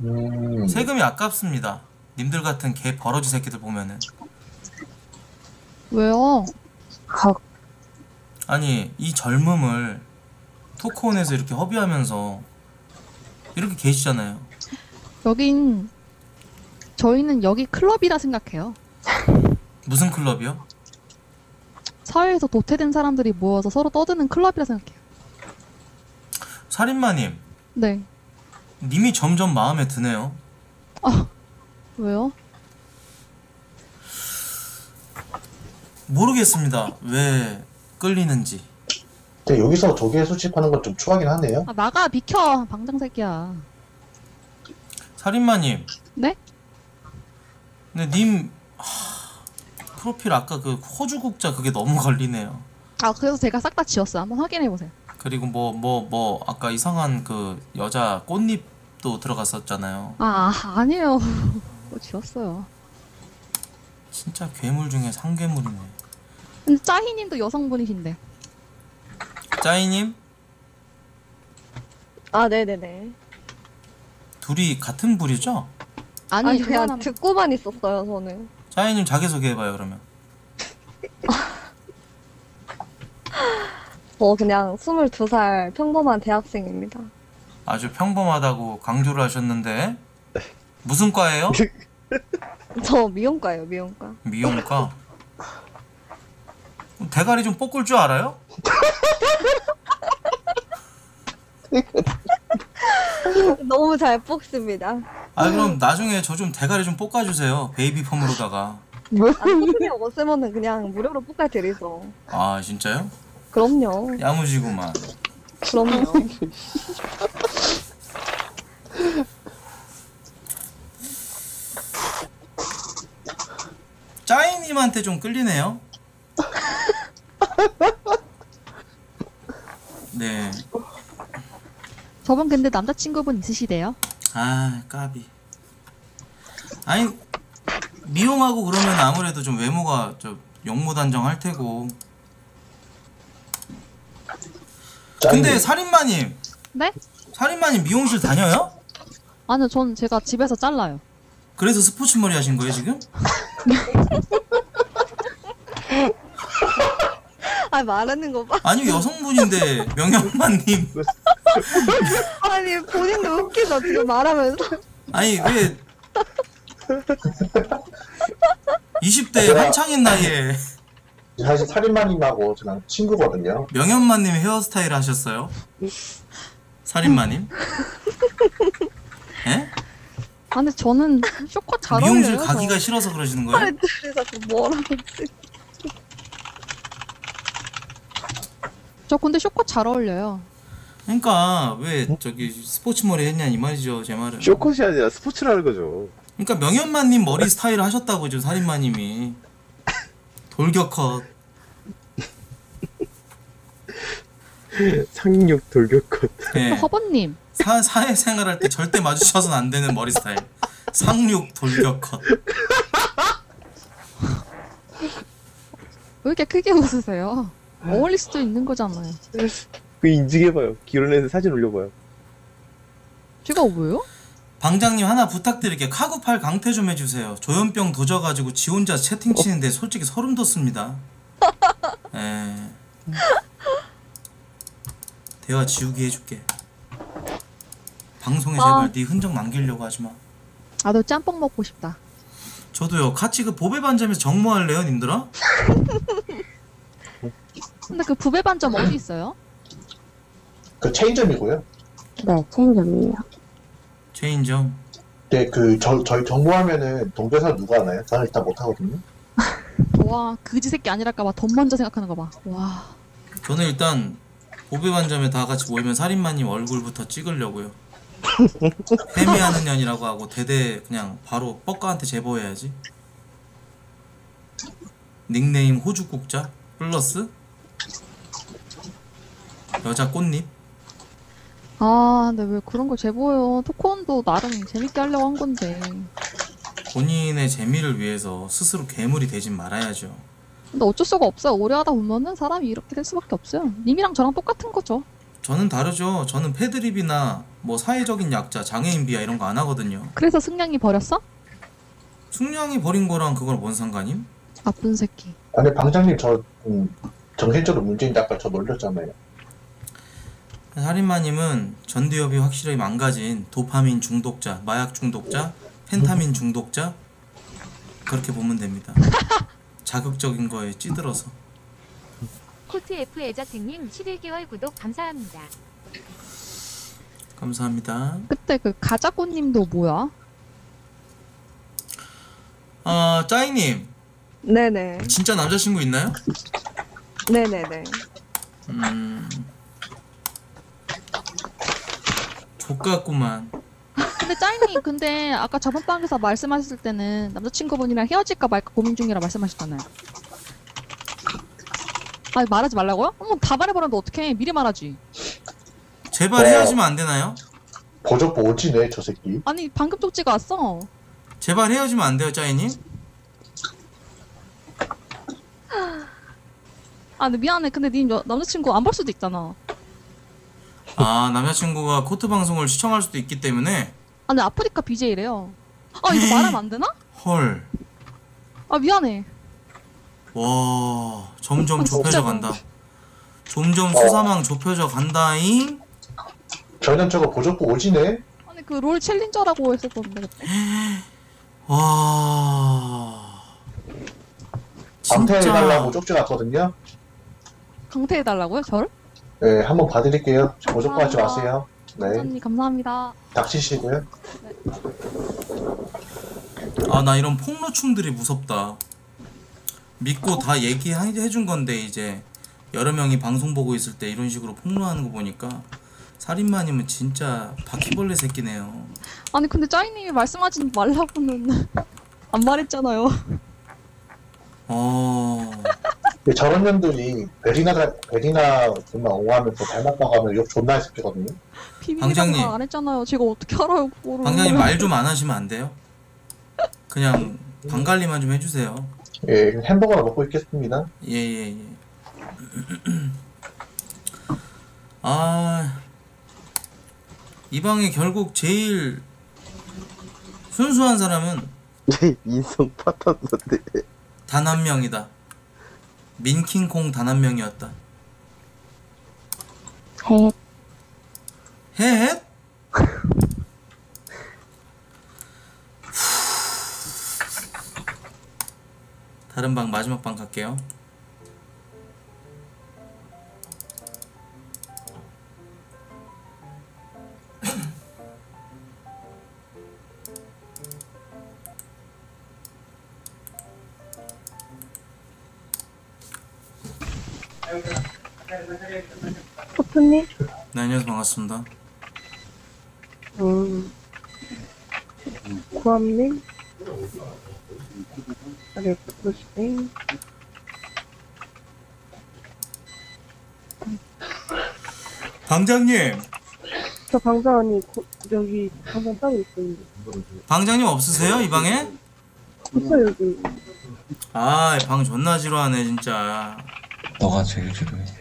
음, 세금이 아깝습니다. 님들 같은 개 버러지 새끼들 보면은. 왜요? 헉, 아니, 이 젊음을 토크온에서 이렇게 허비하면서 이렇게 계시잖아요. 여긴 저희는 여기 클럽이라 생각해요. 무슨 클럽이요? 사회에서 도태된 사람들이 모여서 서로 떠드는 클럽이라 생각해요. 살인마님, 네. 님이 점점 마음에 드네요. 왜요? 모르겠습니다. 왜 끌리는지. 근데 여기서 조개 수집하는 건 좀 추하긴 하네요. 아, 나가 비켜 방장 새끼야. 살인마님. 네? 근데 님 하, 프로필 아까 그 호주 국자 그게 너무 걸리네요. 아 그래서 제가 싹 다 지웠어 요. 한번 확인해 보세요. 그리고 뭐 뭐 뭐 아까 이상한 그 여자 꽃잎도 들어갔었잖아요. 아, 아 아니에요. 뭐 지웠어요. 진짜 괴물 중에 상괴물이네. 근데 짜희님도 여성분이신데. 짜이님 아, 네네네. 둘이 같은 부류죠? 아니, 아니, 그냥 그냥 듣고만 있었어요, 저는. 짜이님 자기 소개해봐요 그러면. 저 그냥 22살 평범한 대학생입니다. 아주 평범하다고 강조를 하셨는데 무슨 과예요? 저 미용과예요, 미용과. 미용과. 대가리 좀 볶을 줄 알아요? 너무 잘 뽑습니다. 아 그럼 나중에 저 좀 대가리 좀 볶아주세요 베이비 펌으로다가. 아니, 손이 없으면은 그냥 무료로 볶아드리죠. 아 진짜요? 그럼요. 야무지구만. 그럼요. 짜이님한테 좀 끌리네요. 네. 저분 근데 남자친구분 있으시대요? 아 까비. 아니 미용하고 그러면 아무래도 좀 외모가 좀 용모단정할 테고. 근데 살인마님, 네? 살인마님 미용실 다녀요? 아니요, 전 제가 집에서 잘라요. 그래서 스포츠 머리 하신 거예요 지금? 아, 말하는 거 봐. 아니 여성분인데 명현마님 아니, 본인도 웃기죠, 지금 말하면서. 아니 왜 20대 한창인 나이에 사실 살인마님하고 저랑 친구거든요. 명현마님 헤어스타일 하셨어요? 살인마님? 예? 아, 근데 저는 쇼커 잘 미용실 어울려요. 가기가 저. 싫어서 그러시는 거예요? 사람들이 자꾸 뭐라고. 저 근데 쇼커 잘 어울려요. 그러니까 왜 저기 스포츠 머리 했냐 이 말이죠 제 말은 쇼컷이 아니라 스포츠라는 거죠. 그러니까 명현마님 머리 스타일 하셨다고 지금 살인마님이 돌격컷 상륙 돌격컷. 예. 허버님, 사, 사회생활 할 때 절대 마주쳐서는 안 되는 머리 스타일 상륙 돌격컷 왜 이렇게 크게 웃으세요? 어울릴 수도 있는 거잖아요. 그 인증해봐요. 기론에서 사진 올려봐요. 제가 왜요? 방장님 하나 부탁드릴게요 카구팔 강퇴 좀 해주세요 조현병 도져가지고 지 혼자 채팅 치는데 솔직히 소름 돋습니다 예. 대화 지우기 해줄게 방송에 아. 제발 네 흔적 남기려고 하지마 나도 짬뽕 먹고 싶다. 저도요 같이 그 보배 반점에서 정모할래요 님들아? 근데 그 부배 반점 어디 있어요? 그 체인점이고요. 네, 체인점이에요. 체인점 근데 그 저, 저희 정모하면은 동대사 누가 하나요? 저는 일단 못 하거든요. 와 그지 새끼 아니랄까봐 돈 먼저 생각하는 거 봐. 와 저는 일단 보배 반점에 다 같이 모이면 살인마님 얼굴부터 찍으려고요 헤매하는 년이라고 하고 대대 그냥 바로 뻑가한테 제보해야지 닉네임 호주국자 플러스 여자 꽃잎 아, 근데 왜 그런 걸 제보해요? 토콘도 나름 재밌게 하려고 한 건데. 본인의 재미를 위해서 스스로 괴물이 되진 말아야죠 근데 어쩔 수가 없어요. 오래 하다 보면은 사람이 이렇게 될 수밖에 없어요. 님이랑 저랑 똑같은 거죠. 저는 다르죠 저는 패드립이나 뭐 사회적인 약자 장애인 비하 이런 거 안 하거든요 그래서 승냥이 버렸어? 숙량이 버린 거랑 그걸 뭔 상관임? 나쁜 새끼. 아니 방장님 저 음, 정신적으로 문제인데 아까 저 놀렸잖아요. 살인마님은 전두엽이 확실히 망가진 도파민 중독자, 마약 중독자, 펜타민 중독자 그렇게 보면 됩니다. 자극적인 거에 찌들어서 코트 F 애자택님 11개월 구독 감사합니다. 감사합니다. 그때 그 가자꽃님도 뭐야? 아 짜이님 네네. 진짜 남자친구 있나요? 네네네. 음 족같구만. 근데 짜이님 근데 아까 저번 방에서 말씀하셨을 때는 남자친구분이랑 헤어질까 말까 고민 중이라 말씀하셨잖아요. 아 말하지 말라고요? 어머 다 말해버렸는데 어떡해 미리 말하지. 제발 헤어지면 안 되나요? 보조보 오지네 저 새끼. 아니 방금 쪽지가 왔어. 제발 헤어지면 안 돼요 짜이님? 아 근데 미안해 근데 님 여- 남자친구 안 볼 수도 있잖아. 아 남자친구가 코트 방송을 시청할 수도 있기 때문에 아 근데 아프리카 BJ래요. 아 이거 말하면 안 되나? 헐. 아 미안해. 와 점점 아, 좁혀져 진짜 간다. 점점 수사망 좁혀져 간다잉. 저거 보조보 오지네. 아니 그 롤 챌린저라고 그때. 와. 방태해달라고 쪽지 갔거든요. 강퇴해달라고요 저를? 네, 한번 봐드릴게요. 보조보 하지. 마세요. 네, 원장님 감사합니다. 닥치시고요. 아 나 이런 폭로충들이 무섭다. 믿고 다 얘기해 준 건데 이제 여러 명이 방송 보고 있을 때 이런 식으로 폭로하는 거 보니까 살인마님은 진짜 바퀴벌레 새끼네요. 아니 근데 짜이님이 말씀하지 말라고는 안 말했잖아요. 어. 근데 저런 년들이 베리나 베리나 존나 옹호하면서 닮았다고 하면 욕 존나 했을 거거든요. 방장님. 안 했잖아요. 제가 어떻게 알아요 그거를. 방장님 말 좀 안 하시면 안 돼요? 그냥 방 관리만 좀 해주세요. 예, 햄버거나 먹고 있겠습니다. 예 예 예. 아, 이 방에 결국 제일 순수한 사람은 인성 파탄인데. 단 한 명이다. 민킹콩 단 한 명이었다. 해 헷? 다른 방 마지막 방 갈게요. 반갑습니다. 음. 구함님? 네, 그러시네. 방장님, 저 방사원이 고, 여기 방사 따로 있어요. 방장님 없으세요? 이 방에? 있어 여기. 아, 방 존나 지루하네, 진짜. 너가 제일 지루해.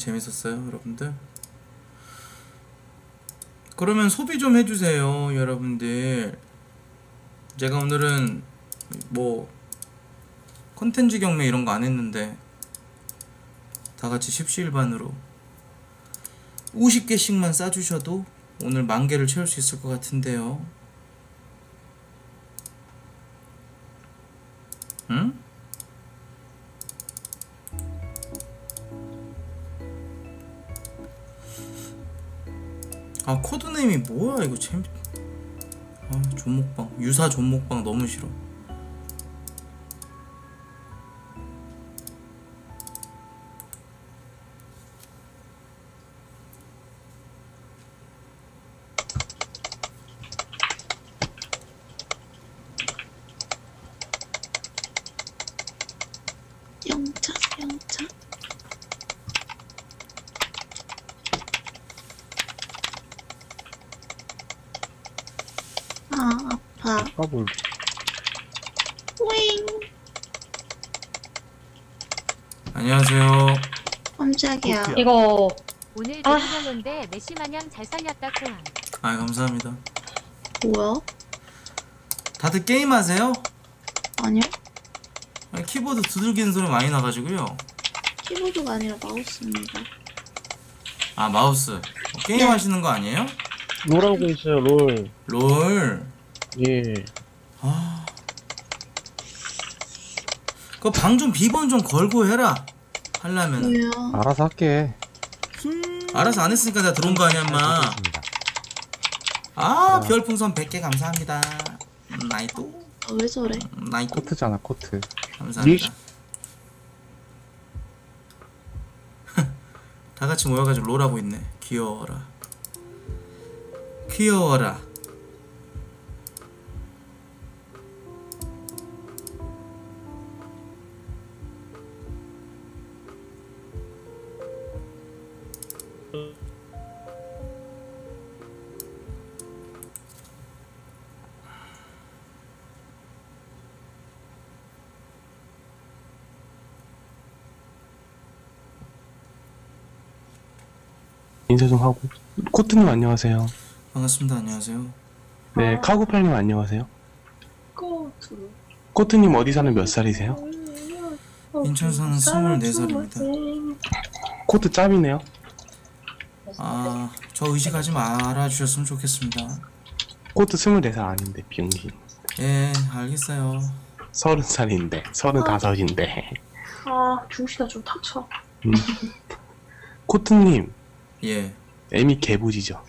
재밌었어요 여러분들? 그러면 소비 좀 해주세요 여러분들. 제가 오늘은 뭐 컨텐츠 경매 이런 거 안 했는데 다 같이 십시일반으로 50개씩만 싸주셔도 오늘 만 개를 채울 수 있을 것 같은데요 아 코드네임이 뭐야? 이거 재밌 아 존목방. 유사 존목방 너무 싫어 영차 영차 아 까불. 윙 안녕하세요 깜짝이야 이거 오늘 아. 대구별론데 메시 마냥 잘 살렸다 포함. 아 감사합니다 뭐야? 다들 게임 하세요? 아니요 아니, 키보드 두들기는 소리 많이 나가지고요 키보드가 아니라 마우스입니다 아 마우스 게임 하시는 거 아니에요? 롤하고 있어요, 롤. 롤 예. 그 방 좀 비번 좀 걸고 해라. 하려면 왜요? 알아서 할게. 알아서 안 했으니까 내가 들어온 거 아니야, 인마. 아, 별풍선 100개 감사합니다. 음, 나이또 아, 왜 저래? 음, 나이또 코트잖아, 코트. 감사합니다. 다 같이 모여가지고 롤하고 있네. 귀여워라. 귀여워라. 인사 좀 하고 코트님 안녕하세요 반갑습니다. 안녕하세요. 네 카구팔님 안녕하세요 코트 코트님 어디 사는 몇 살이세요? 인천 사는 24살입니다. 코트 짭이네요 아, 저 의식하지 말아주셨으면 좋겠습니다. 코트 24살 아닌데 병신 예, 알겠어요. 30살인데 35인데 아 중시가 좀 음. 코트님 예. 애미 개부지죠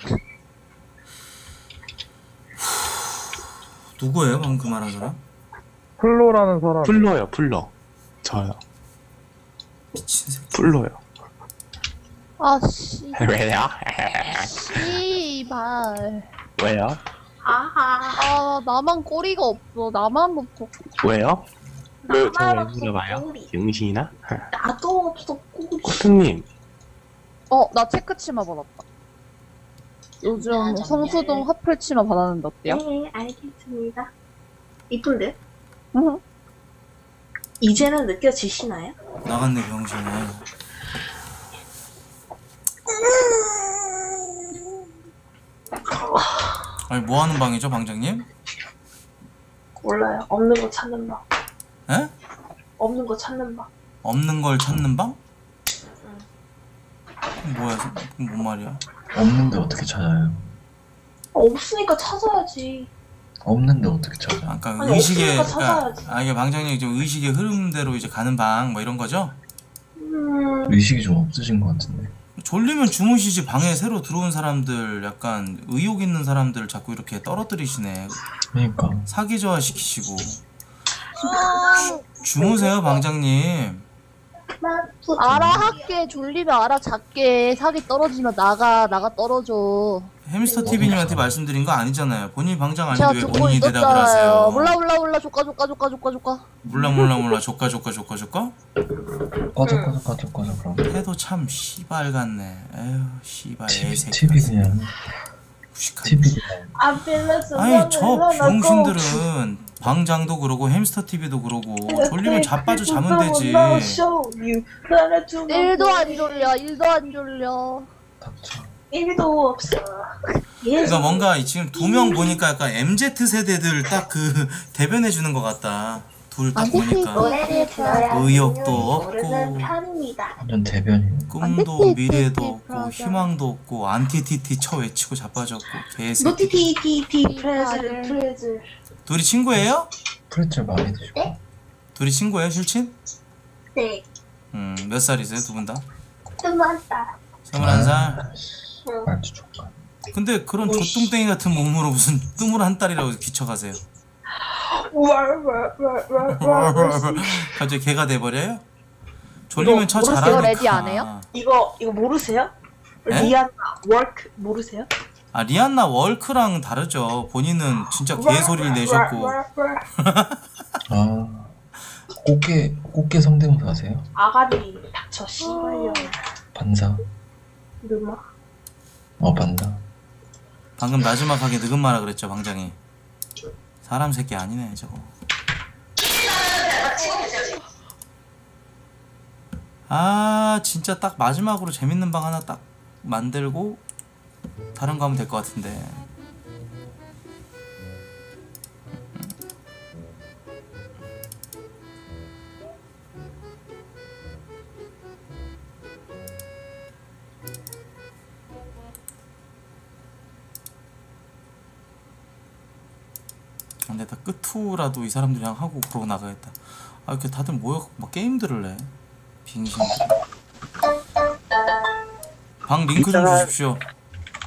누구예요? 방금 그 말한 사람? 플로라는 사람. 풀러요 풀러 저요 미친 새끼. 풀러요 아씨 왜요? 씨발 왜요? 아하 아 나만 꼬리가 없어 나만 없어 왜요? 왜 나만 저왜 없어, 물어봐요? 꼬리. 병신이나? 나도 없어 꼬리 코트님 어 나 체크 치마 받았다 요즘 미안하네. 성수동 화풀 치마 받았는데 어때요? 네 알겠습니다 이쁜데? 응. 이제는 느껴지시나요? 나갔네 병신에. 아니 뭐 하는 방이죠, 방장님? 몰라요 없는 거 찾는 방 에? 없는 거 찾는 방 없는 걸 찾는 방? 뭐야, 뭔 말이야? 없는데 어떻게 찾아요? 없으니까 찾아야지 없는데 어떻게 찾아? 아까 아니, 의식의 없으니까 그러니까 찾아야지. 아 이게 방장님 좀 의식의 흐름대로 이제 가는 방 뭐 이런 거죠? 음 의식이 좀 없으신 것 같은데. 졸리면 주무시지 방에 새로 들어온 사람들 약간 의욕 있는 사람들 자꾸 이렇게 떨어뜨리시네. 그러니까 사기저하 시키시고 주무세요 방장님. 알아 할게 졸리면 알아 작게 사기 떨어지면 나가 나가 떨어져 햄스터 TV님한테 말씀드린 거 아니잖아요. 본인이 방장 제가 아닌데 왜 듣고 본인이 대답을 하세요? 몰라 몰라 몰라 조까 조까 조까 조까 조까 몰라 몰라 몰라 조까 조까 조까 조까 꺼져 꺼져 꺼져 꺼져 그럼. 해도 참 씨발 같네. 에휴 씨발 애새끼. TV 그냥 무식한 TV 안 빌려서 아니 저 병신들은 방장도 그러고 햄스터 TV도 그러고 졸리면 자빠져 자면 되지. 1도 안 졸려 1도 안 졸려. 1도 없어. 그러니까 뭔가 이 지금 두 명 보니까 약간 MZ 세대들 딱 그 대변해 주는 것 같다 둘딱 보니까 노래를 들어야 의욕도 모르는 없고 편입니다. 완전 대변이네. 꿈도 미래도 없고 희망도 없고 안티티티 쳐 외치고 자빠졌고 개새끼 노티티티티 프레즈 프레즈. 둘이 친구예요? 프레첼 많이 드시고. 둘이 친구예요 실친? 네. 음몇 살이세요 두 분 다? 끝났다. 스물한 살? 말투 좋다. 근데 그런 조뚱땡이 같은 몸으로 무슨 스물한 딸이라고 월월월월월. 갑자기 개가 돼버려요? 졸리면 쳐 모르세요? 잘하니까 레디 안 해요? 이거 이거 모르세요? 에? 리안나 워크 모르세요? 아 리안나 월크랑 다르죠 본인은 진짜 개 소리를 내셨고 아 꽃게 꽃게 성대모사 하세요? 아가리 닥쳐 씨발려. 반사. 누마. 어 반사. 방금 나지막하게 느긋마라 그랬죠 방장이 사람 새끼 아니네 저거. 아 진짜 딱 마지막으로 재밌는 방 하나 딱 만들고 다른 거 하면 될 것 같은데 근데 다 끝투라도 이 사람들이랑 하고 그러고 나가겠다. 아 이렇게 다들 모여 막 게임들을 해. 빙신. 방 링크 좀 주십시오.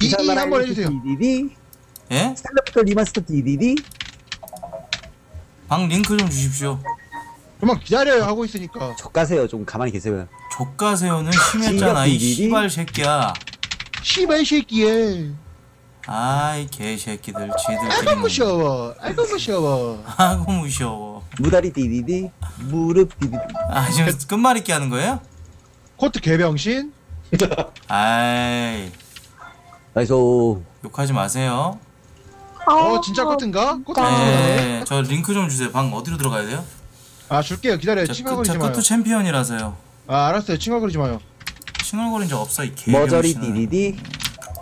이디 한번 해주세요. 디디디 예? 스텔라부터 리마스터 디디디? 방 링크 좀 주십시오. 그만 기다려요. 하고 있으니까. 족가세요. 좀 가만히 계세요. 족가세요는 심했잖아. 이. 씨발 새끼야. 씨발 새끼에. 아이 개새끼들 지들끼리 아이고 무서워. 아이고 무서워. 아고 무서워 무다리 디디디 무릎 디디디 아 지금 끝말잇기 하는 거예요? 코트 개병신. 아이 나이스 욕하지 마세요 어 진짜 코트인가? 코트 네, 저 링크 좀 주세요 방 어디로 들어가야 돼요? 아 줄게요. 기다려요. 저, 그, 칭얼거리지 저 마요. 끝도 챔피언이라서요 아 알았어요. 칭얼거리지 마요. 칭얼거린 적 없어 이 머저리 개병신아 디디디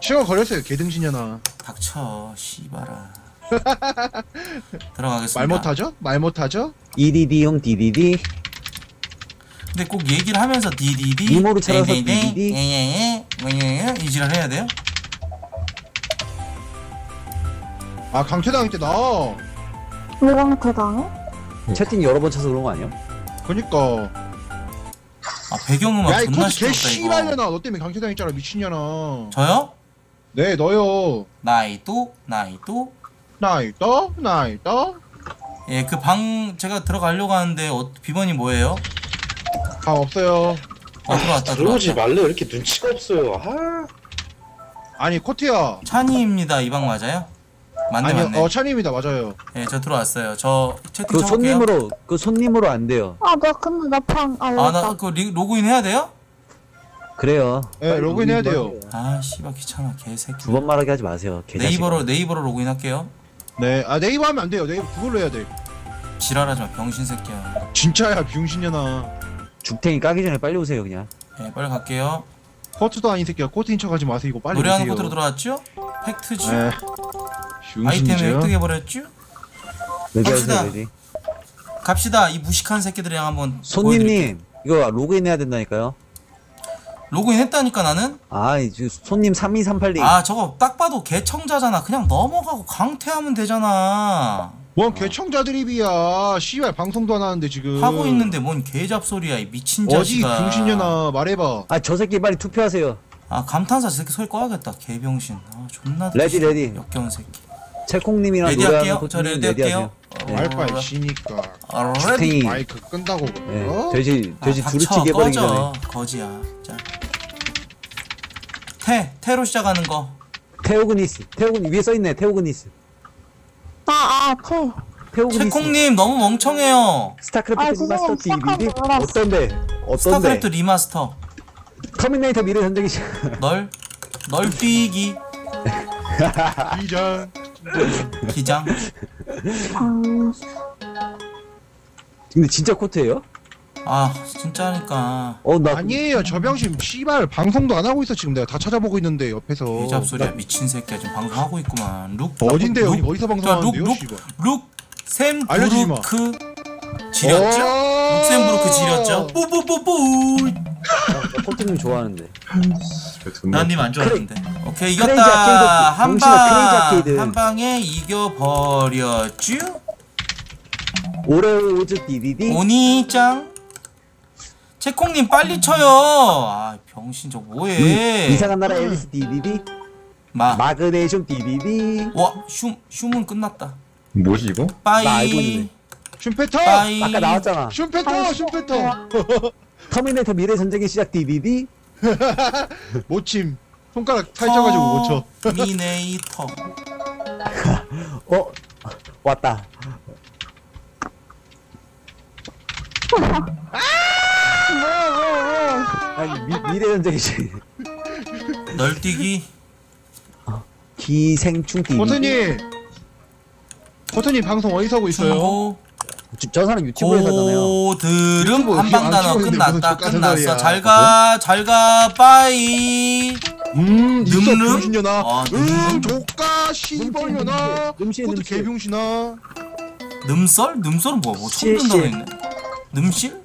칭얼 걸렸어요. 개등신년아. 닥쳐 씨발아 들어가겠습니다 말 못하죠? 말 못하죠? 이디디 형 디디디 근데 꼭 얘기를 하면서 디디디 이모로 찾아서 네네네, 디디디. 예예예 예예예 이 지랄 해야 돼요? 아 강퇴당할 때 나. 왜 강퇴당해? 채팅 여러 번 쳐서 그런 거 아니야? 그니까. 아 배경음악 야이 존나 개 시끄럽다 이거 씨발년아. 너 때문에 강퇴당했잖아 미친년아. 저요? 네 너요. 나이도 나이도 나이 떠 나이 떠. 예그 방 제가 들어가려고 하는데 어, 비번이 뭐예요? 아 없어요. 어 들어왔다 들어오지 들어왔다 말래 왜 이렇게 눈치가 없어요. 아. 아니 코트야. 찬이입니다 이 방 맞아요? 맞네 아니요. 맞네 어 찬입니다. 맞아요. 예 저 들어왔어요 저 채팅 그 쳐볼게요 손님으로 그 손님으로 안 돼요 아, 나 근데 나방. 아나 그 로그인 해야 돼요? 그래요 네 로그인 해야 돼요. 아 씨발 귀찮아 개새끼 두 번 말하게 하지 마세요 개자식아. 네이버로 네이버로 로그인 할게요 네. 아 네이버 하면 안 돼요. 네이버 그걸로 해야 돼. 지랄하지 마 병신 새끼야 진짜야 비용신년아. 죽탱이 까기 전에 빨리 오세요 그냥 예 빨리 갈게요 코트도 아닌 새끼야. 코트인 척하지 마세요. 이거 빨리 노래하는 오세요. 코드로 들어왔죠? 팩트죠? 네. 아이템을. 획득해 버렸죠? 레디 갑시다. 하세요 레디 갑시다 이 무식한 새끼들이랑 한번 보여드릴게요. 손님님 이거 로그인 해야 된다니까요 로그인 했다니까 나는? 아 지금 손님 3238님 아 저거 딱 봐도 개청자잖아 그냥 넘어가고 강퇴하면 되잖아 뭔 개청자 드립이야. 씨발 방송도 안 하는데 지금. 하고 있는데 뭔 개잡소리야 이 미친 어디 자식아 병신년아 말해봐. 아 저 새끼 빨리 투표하세요 아 감탄사 저 새끼 소리 꺼야겠다 개병신 아 존나 레디, 레디. 역겨운 새끼 채콩님이랑 레디 노래하는 할게요 저 레디 할게요 네. 알바 씨니까. 아, 레디 마이크 끈다고 네? 돼지 돼지 아, 두루치기 해버리기 꺼져. 전에 거지야 자. 태 태로 시작하는 거. 태오그니스 태오그 위에 써 있네 태오그니스. 아, 아, 퇴. 태오그니스. 채콩님 너무 멍청해요. 스타크래프트 아, 리마스터 시작하지 말았어. 어떤데? 어떤데? 스타크래프트 리마스터. 터미네이터 미래 전쟁이 널 널 뛰기. 기장. 기장. 근데 진짜 코트예요? 아 진짜니까. 어, 나 아니에요 저 병신 씨발 방송도 안 하고 있어 지금 내가 다 찾아보고 있는데 옆에서. 이 잡소리야 미친 새끼야 지금 방송하고 있구만. 룩 어딘데요? 룩- 어디서 자, 방송하는데요? 룩, 씨발. 룩 알려주지 마. 샘브루크 지렸죠? 어. 룩셈부르크 지렸죠? 뿌뿌뿌뿌. 코트님 좋아하는데. 난님 안 좋아하는데. 오케이 크레이지 이겼다. 아케이드, 병신아, 크레이지 아케이드. 한방한 방에 이겨버렸쥬. 오레오즈 디디디. 오니짱. 채콩님 빨리 쳐요. 아 병신 저 뭐해? 이- 이상한 나라 앨리스 디디디. 마. 마그네슘 디디디. 와 흉, 흉은 끝났다. 뭐지 이거? 빠이. 나 알고 있는데. 슈페터. 빠이. 아까 나왔잖아. 슈페터 슈페터. 터미네이터 미래 전쟁의 시작 디디디. 모침. 손가락 살쪄가지고 못 쳐. 미네이터. 어 왔다. 아니 미, 미래 시작. 널뛰기. 기생충 디디디. 버튼님. 버튼님 방송 어디서 하고 있어요? 중고. 저, 저 사람 유튜브에서 하잖아요. 고드름 유튜브 한방 안 단어 무슨 끝났다 족같은 끝났어 소리야. 잘가 잘가 빠이 음, 있어 늠름? 병신년아. 아, 음, 늠름? 조까 코트 음식. 개병신아. 늠설 늠설은 뭐야 뭐 처음 실, 든 단어 실. 있네 늠실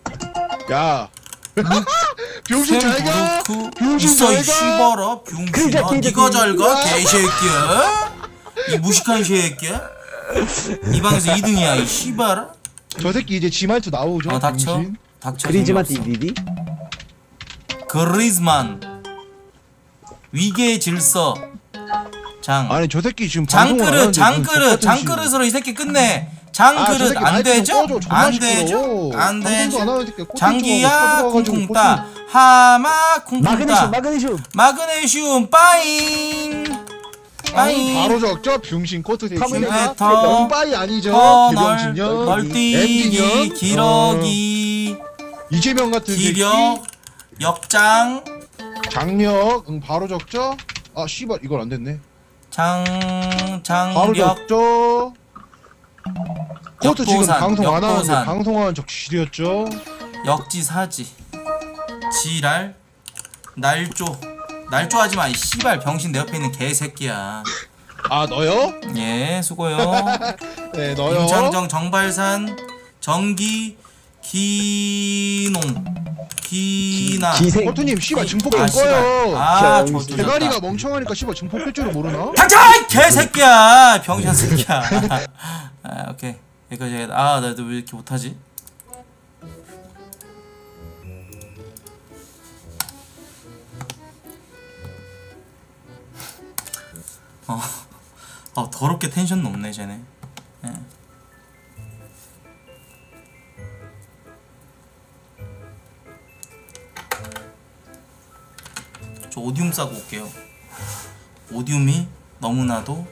야. 병신 잘 가. 샘브루크 병신 있어 이 잘 가. 씨발아 병신아 그러자, 니가 잘가. 개새끼야 이 무식한 새끼야 이 방에서 2등이야 이 씨발아 저 새끼 이제 지말투 나오죠. 어 닥쳐 병신. 닥쳐 그리지만 재미없어. 디디디. 그리즈만 위계의 질서 장 아니 저 새끼 지금 방송을 안 장그릇 하는데 장그릇 장그릇으로 이 새끼 끝내 아, 저 장그릇 새끼 안 되죠? 안. 되죠? 안 되죠? 장기야 좀 가지고 쿵쿵 따. 하마 마그네슘 쿵쿵 따 마그네슘. 마그네슘 빠잉. 빠잉. 바로 적죠? 병신 코트 새끼 컴퓨터, 영바이 아니죠? 개병신년 널뛰기 엠디년 기러기. 어, 이재명 같은 기력 역장. 장력. 응 바로 적죠? 아 씨발 이걸 안 됐네. 장 바로 장력. 적죠 코트 지금 역도산, 방송 안 하는데 역도산. 방송하는 적 지렸죠 역지사지 지랄 날조 날조 하지 마, 이 씨발 병신 내 옆에 있는 개새끼야. 아 너요? 예, 수고요. 네 너요 임창정 정발산 정기 기농 기나 기생. 코트님 씨발 증폭 아, 좀 꺼요 아, 병신. 저 대가리가 멍청하니까 씨발 증폭 뺄 줄을 모르나? 이 개새끼야! 병신 새끼야. 아, 오케이. 여기까지 해야 돼. 아, 나도 왜 이렇게 못하지? 어, 어 더럽게 텐션 높네, 쟤네. 예. 저 오디움 싸고 올게요. 오디움이 너무나도